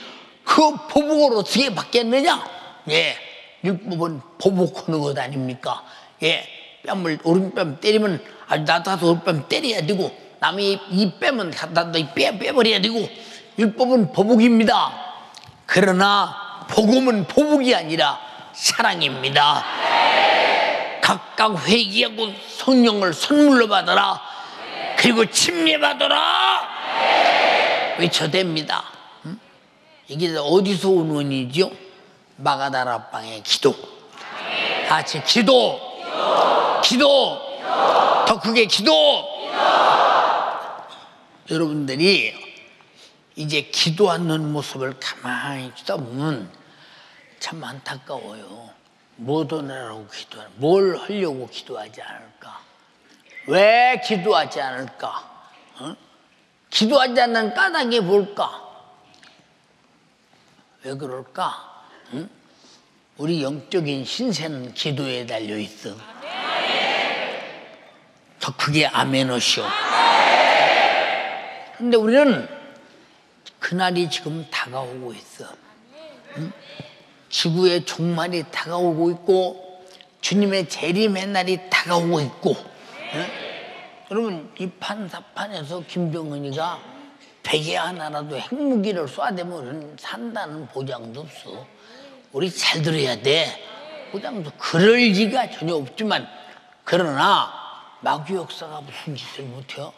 그 보복을 어떻게 받겠느냐? 예, 율법은 보복하는 것 아닙니까? 예, 뺨을 오른뺨 때리면 아주 나도 오른뺨 때려야 되고 남이 이 뺨은 나도 이빼 빼버려야 되고 율법은 보복입니다. 그러나 복음은 보복이 아니라 사랑입니다. 각각 회개하고 성령을 선물로 받아라. 그리고 침례받아라. 외쳐댑니다. 응? 이게 어디서 온 원이죠? 마가다라방의 기도. 같이 기도. 기도. 더 크게 기도. 여러분들이 이제 기도하는 모습을 가만히 쳐다보면 참 안타까워요. 못 오느라고 기도하는, 뭘 하려고 기도하지 않을까? 왜 기도하지 않을까? 어? 기도하지 않는 까닭이 뭘까? 왜 그럴까? 응? 우리 영적인 신세는 기도에 달려 있어. 더 크게 아멘하시오. 근데 우리는 그날이 지금 다가오고 있어. 응? 지구의 종말이 다가오고 있고 주님의 재림의 날이 다가오고 있고 응? 여러분 이 판사판에서 김병은이가 베개 하나라도 핵무기를 쏴대면 산다는 보장도 없어. 우리 잘 들어야 돼. 보장도 그럴 리가 전혀 없지만 그러나 마귀 역사가 무슨 짓을 못해요?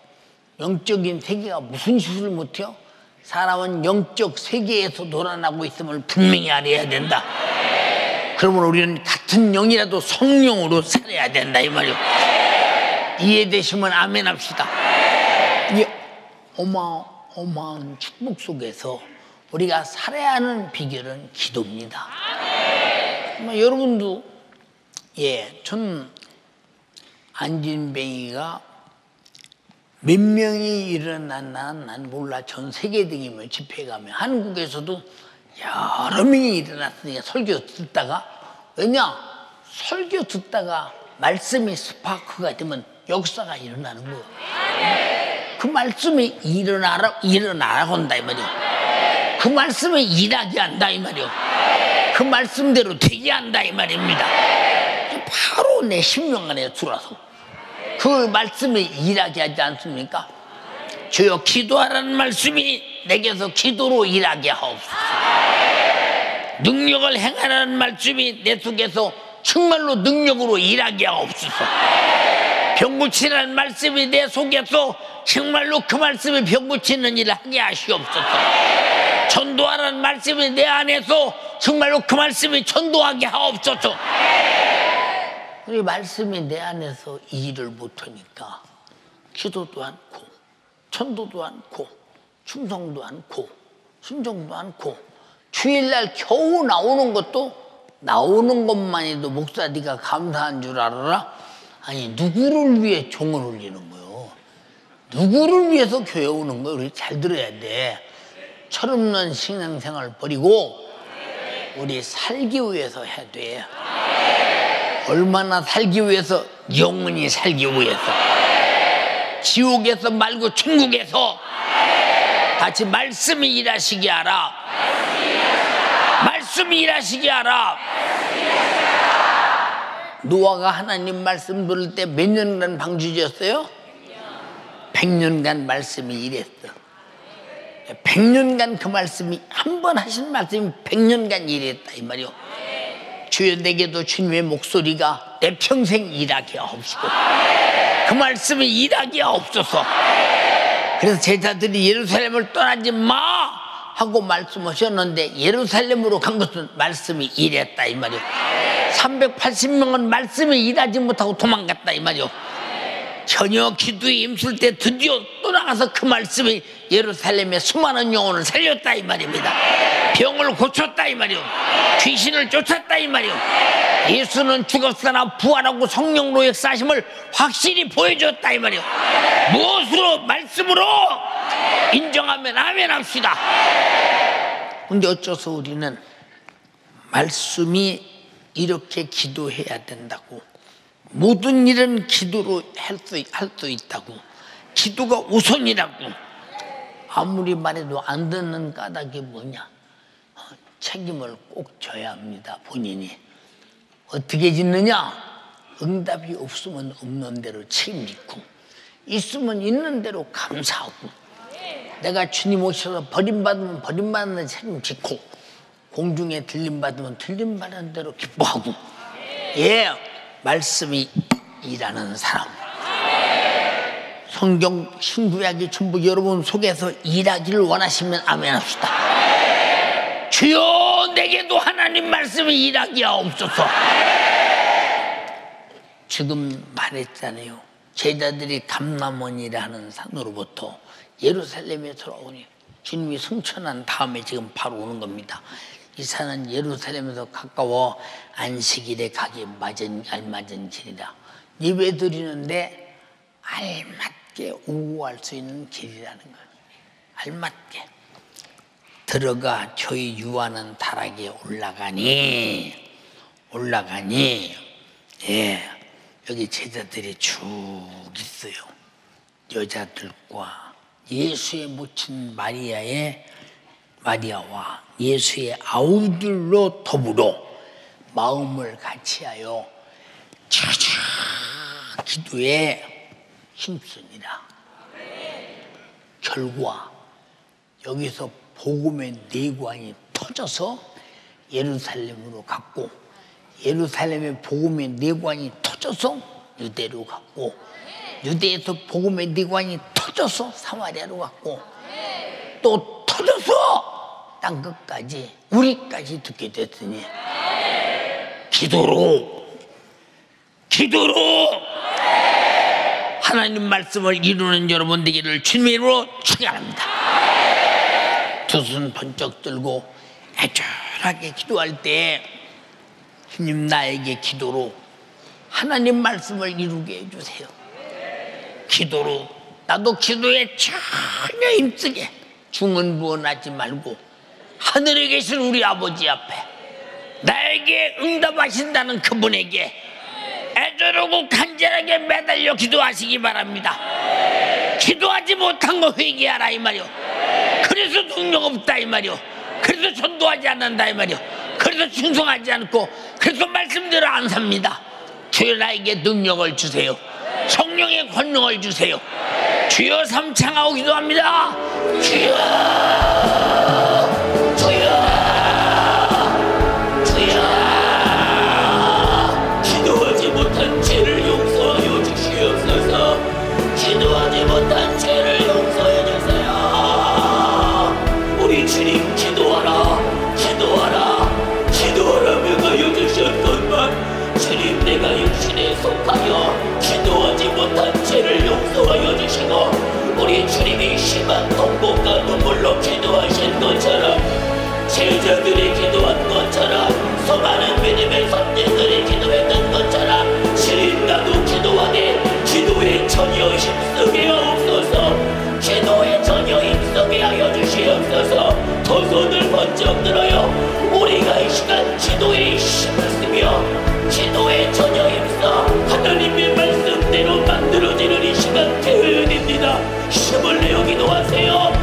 영적인 세계가 무슨 짓을 못해요? 사람은 영적 세계에서 놀아나고 있음을 분명히 알아야 된다. 그러면 우리는 같은 영이라도 성령으로 살아야 된다 이 말이요. 이해되시면 아멘 합시다. 이 어마어마한 축복 속에서 우리가 살아야 하는 비결은 기도입니다. 뭐 여러분도 예, 전 안진뱅이가 몇 명이 일어났나 난 몰라 전 세계 등이면 집회 가면 한국에서도 여러 명이 일어났으니까 설교 듣다가 왜냐 설교 듣다가 말씀이 스파크가 되면 역사가 일어나는 거예요. 그 말씀이 일어나라 일어나라고 한다 이 말이요. 그 말씀이 일하게 한다 이 말이요. 그 말씀대로 되게 한다 이 말입니다. 바로 내 심령 안에 들어와서 그 말씀이 일하게 하지 않습니까? 주여 기도하라는 말씀이 내게서 기도로 일하게 하옵소서. 능력을 행하라는 말씀이 내 속에서 정말로 능력으로 일하게 하옵소서. 병 고치라는 말씀이 내 속에서 정말로 그 말씀이 병 고치는 일을 하게 하시옵소서. 전도하라는 말씀이 내 안에서 정말로 그 말씀이 전도하게 하옵소서. 이 말씀이 내 안에서 일을 못하니까 기도도 않고 천도도 않고 충성도 않고 순종도 않고 주일날 겨우 나오는 것도 나오는 것만해도 목사 네가 감사한 줄 알아라? 아니 누구를 위해 종을 올리는 거요? 누구를 위해서 교회 오는 거요? 우리 잘 들어야 돼. 철없는 신앙생활 버리고 우리 살기 위해서 해야 돼. 얼마나 살기 위해서 영원히 살기 위해서. 지옥에서 말고 천국에서 같이 말씀이 일하시게 하라. 말씀이 일하시게 하라. 노아가 하나님 말씀 들을 때 몇 년간 방주지었어요? 100년간 말씀이 일했어. 100년간 그 말씀이 한 번 하신 말씀이 100년간 일했다 이 말이요 주여 내게도 주님의 목소리가 내 평생 일하게 하옵시고 그 말씀이 일하게 하옵소서. 그래서 제자들이 예루살렘을 떠나지 마! 하고 말씀하셨는데 예루살렘으로 간 것은 말씀이 일했다 이 말이요 380명은 말씀이 일하지 못하고 도망갔다 이 말이요 전혀 기도에 힘쓸 때 드디어 떠나가서 그 말씀이 예루살렘의 수많은 영혼을 살렸다 이 말입니다. 병을 고쳤다 이 말이요. 귀신을 쫓았다 이 말이요. 예수는 죽었으나 부활하고 성령으로 역사하심을 확실히 보여줬다 이 말이요. 무엇으로 말씀으로 인정하면 아멘 합시다. 근데 어째서 우리는 말씀이 이렇게 기도해야 된다고 모든 일은 기도로 할수 할 수 있다고. 기도가 우선이라고. 아무리 말해도 안 듣는 까닭이 뭐냐. 어, 책임을 꼭 져야 합니다 본인이. 어떻게 짓느냐? 응답이 없으면 없는 대로 책임지고 있으면 있는 대로 감사하고 내가 주님 오셔서 버림받으면 버림받는 책임지고 공중에 들림받으면 들림받는 대로 기뻐하고. 예 말씀이 일하는 사람. 성경 신구약이 전부 여러분 속에서 일하기를 원하시면 아멘 합시다. 주여 내게도 하나님 말씀이 일하기 하옵소서. 지금 말했잖아요. 제자들이 감남원이라는 산으로부터 예루살렘에 돌아오니 주님이 승천한 다음에 지금 바로 오는 겁니다. 이 산은 예루살렘에서 가까워 안식일에 가기 맞은 알맞은 길이라 예배 드리는데 알맞게 우구할 수 있는 길이라는 거예요. 알맞게 들어가 저희 유하는 다락에 올라가니 올라가니 예 여기 제자들이 쭉 있어요. 여자들과 예수의 모친 마리아의 마리아와 예수의 아우들로 더불어 마음을 같이하여 차차 기도에 힘쓰니라. 결과 여기서 복음의 내관이 터져서 예루살렘으로 갔고 예루살렘의 복음의 내관이 터져서 유대로 갔고 유대에서 복음의 내관이 터져서 사마리아로 갔고 또 터져서 땅 끝까지 우리까지 듣게 됐으니. 기도로. 기도로. 하나님 말씀을 이루는 여러분 되기를 주님으로 축원합니다. 두 손 번쩍 들고 애절하게 기도할 때 주님 나에게 기도로 하나님 말씀을 이루게 해주세요. 기도로. 나도 기도에 전혀 힘쓰게 중언부언하지 말고 하늘에 계신 우리 아버지 앞에 나에게 응답하신다는 그분에게 애절하고 간절하게 매달려 기도하시기 바랍니다. 기도하지 못한 거 회개하라 이 말이요. 그래서 능력 없다 이 말이요. 그래서 전도하지 않는다 이 말이요. 그래서 충성하지 않고 그래서 말씀대로 안 삽니다. 주여 나에게 능력을 주세요. 성령의 권능을 주세요. 주여 삼창하고 기도합니다. 주여, 전혀 힘쓰게 하옵소서 기도에 전혀 힘쓰게 하여 주시옵소서. 두 손을 번쩍 들어요. 우리가 이 시간 기도에 힘을 쓰며 기도에 전혀 힘써 하나님의 말씀대로 만들어지는 이 시간 되어야 됩니다. 힘을 내어 기도하세요.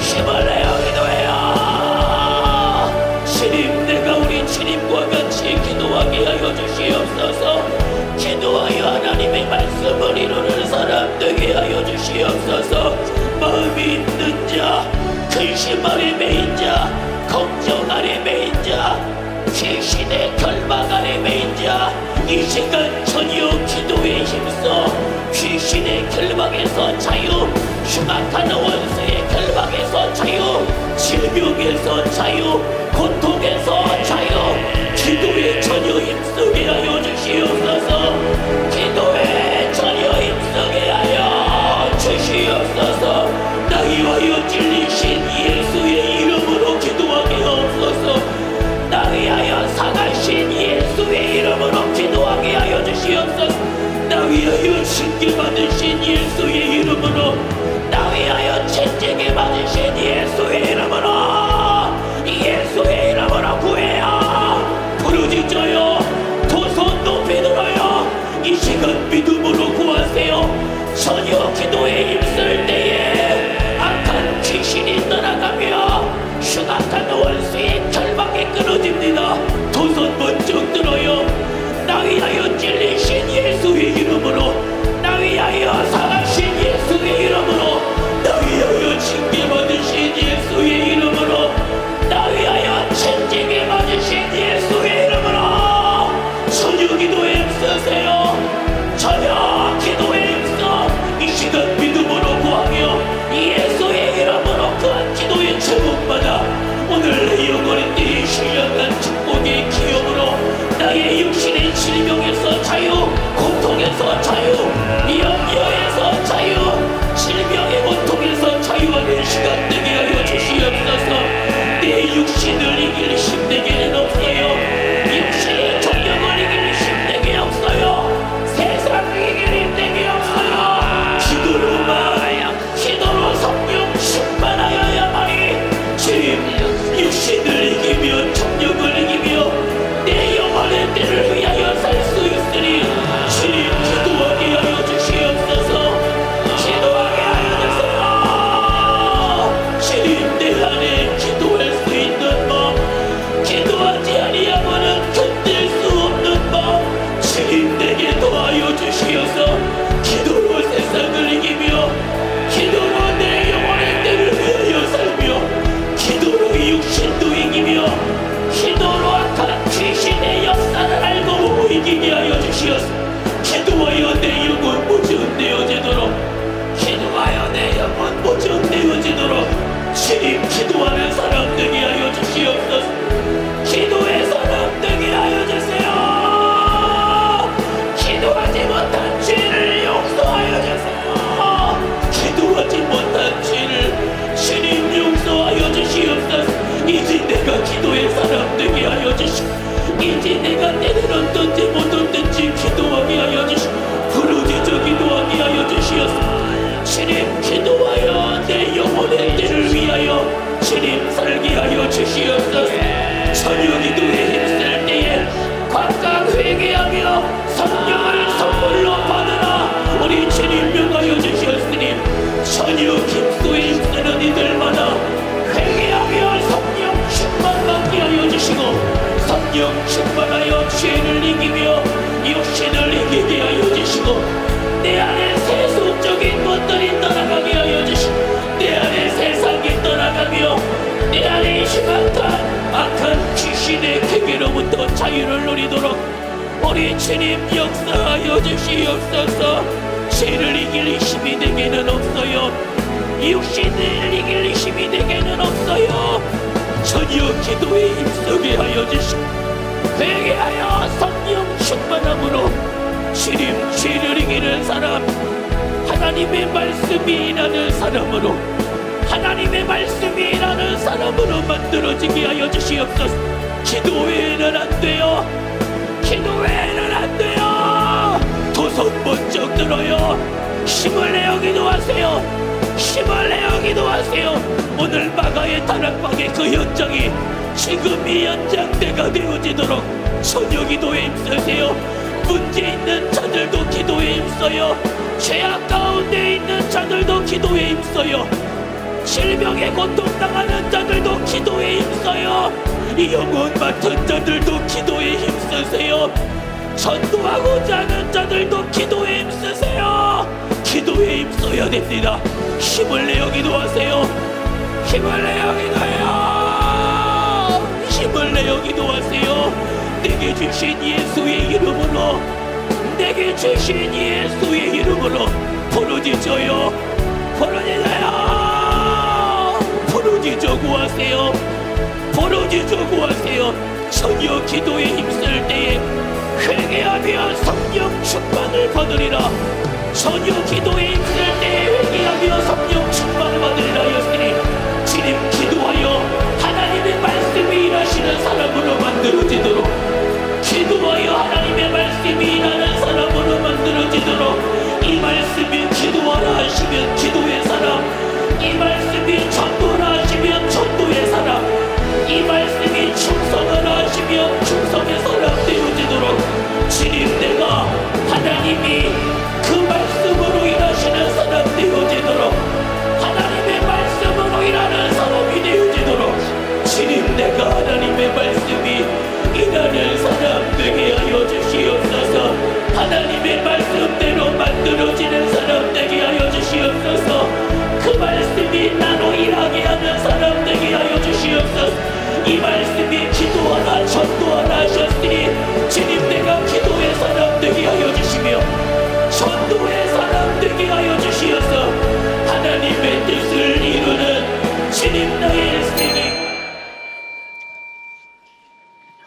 힘을 내어 되게 하여 주시옵소서. 마음이 있는 자 근심 아래 매인 자 걱정 아래 매인 자 귀신의 결박 아래 매인 자이 시간 전혀 기도에 힘써 귀신의 결박에서 자유 흉악한 원수의 결박에서 자유 질병에서 자유 고통에서 자유 기도에 전혀 힘쓰게 하여 주시옵소서 주시옵소서 나이 위하여 찔리신 예수의 이름으로 기도하게 하옵소서. 나 위하여 상하신 예수의 이름으로 기도하게 하여 주시옵소서. 나 위하여 징계받으신 예수의 이름으로 나 위하여 채찍에 받으신 예 주시옵소서 죄를 이길 힘이 내게는 없어요. 육신을 이길 힘이 내게는 없어요. 전혀 기도에 힘쓰게 하여 주시고 회개하여 성령 충만함으로 주님 죄를 이기는 사람 하나님의 말씀이 일하는 사람으로 하나님의 말씀이 일하는 사람으로 만들어지게 하여 주시옵소서. 기도 외에는 안 돼요. 기도 외에는 안 돼요 도선 번쩍 들어요. 힘을 내어 기도하세요. 힘을 내어 기도하세요. 오늘 마가의 다락방의 그 현장이 지금 이 연장대가 되어지도록 전혀 기도에 힘쓰세요. 문제 있는 자들도 기도에 힘써요. 죄악 가운데 있는 자들도 기도에 힘써요. 질병에 고통당하는 자들도 기도에 힘써요. 이 영혼 맡은 자들도 기도에 힘쓰세요 전도하고자 하는 자들도 기도에 힘쓰세요. 기도에 힘써야 됩니다. 힘을 내어 기도하세요. 힘을 내어 기도해요. 힘을 내어 기도하세요. 내게 주신 예수의 이름으로 내게 주신 예수의 이름으로 부르짖어요. 부르짖어요. 부르짖어 구하세요. 부르짖어 구하세요. 전혀 기도에 힘쓸 때에 회개하며 성령 충만을 받으리라. 전혀 기도에 힘쓸 때에 회개하며 성령 충만을 받으리라 하였으니 주님 기도하여 하나님의 말씀이 일하시는 사람으로 만들어지도록 기도하여 하나님의 말씀이 일하는 사람으로 만들어지도록 이 말씀이 기도하라 하시면 기도의 사람 이 말씀이 전도하라 하시면 전도의 사람 이 말씀이 충성하라 하시면 충성의 사람 되어지도록 주님 내가 하나님이 그 말씀으로 일하시는 사람 되어지도록 하나님의 말씀으로 일하는 사람이 되어지도록 주님 내가 하나님의 말씀이 일하는 사람 되게 하여 주시옵소서 하나님의 말씀대로 만들어지는 사람 되게 하여 주시옵소서. 그 말씀이 나로 일하게 하는 사람 되게 하여 주시옵소서. 이 말씀이 기도하라 전도하라 하셨으니 주님 내가 기도의 사람 되게 하여 주시며 전도의 사람 되게 하여 주시어서 하나님의 뜻을 이루는 주님 나의 생이.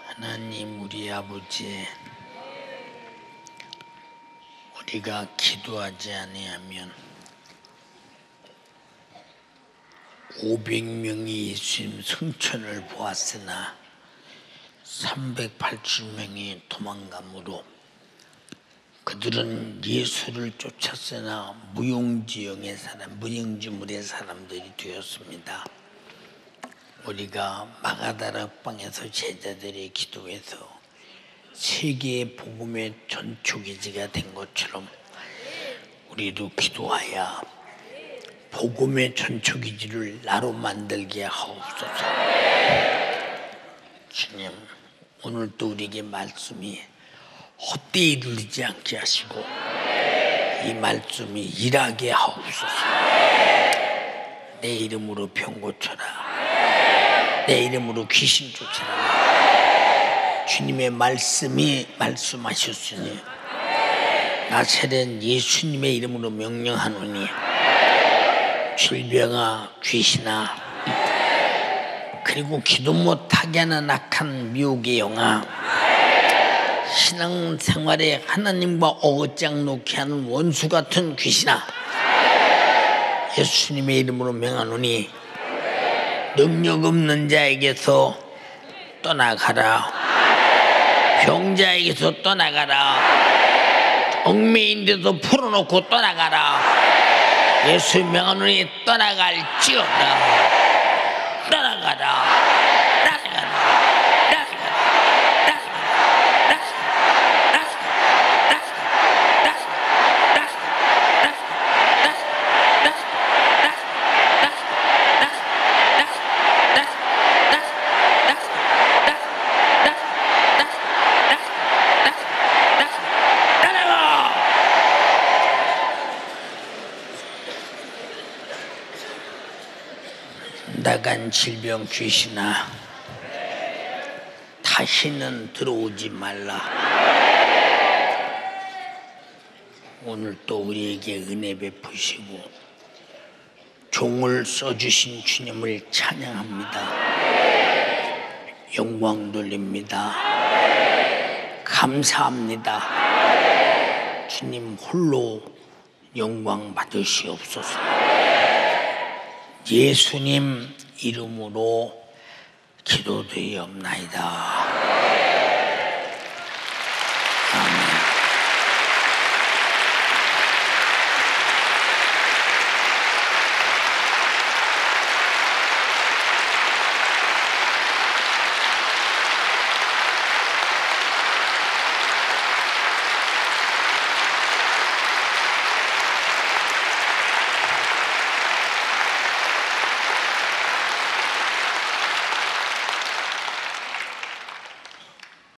하나님 우리 아버지 우리가 기도하지 아니하면 500명이 예수님 성천을 보았으나 380명이 도망감으로 그들은 예수를 쫓았으나 무용지영의 사람, 무용지물의 사람들이 되었습니다. 우리가 마가다락방에서 제자들이 기도해서 세계의 복음의 전초기지가 된 것처럼 우리도 기도하여 복음의 전초기지를 나로 만들게 하옵소서. 주님, 오늘 또 우리에게 말씀이 헛되이 이르지 않게 하시고 이 말씀이 일하게 하옵소서. 내 이름으로 병 고쳐라. 내 이름으로 귀신 쫓아라. 주님의 말씀이 말씀하셨으니 나사렛 예수님의 이름으로 명령하노니 질병아 귀신아 그리고 기도 못하게 하는 악한 미혹의 영아 신앙생활에 하나님과 어긋장 놓게 하는 원수 같은 귀신아 예수님의 이름으로 명하노니 능력 없는 자에게서 떠나가라 병자에게서 떠나가라. 얽매인데도 풀어놓고 떠나가라. 예수 명하노니 떠나갈지어다 떠나가라 떠나가라 떠나가 질병 귀신아 다시는 들어오지 말라. 오늘 또 우리에게 은혜 베푸시고 종을 써주신 주님을 찬양합니다. 영광 돌립니다. 감사합니다. 주님 홀로 영광 받으시옵소서. 예수님 이름으로 기도드리옵나이다.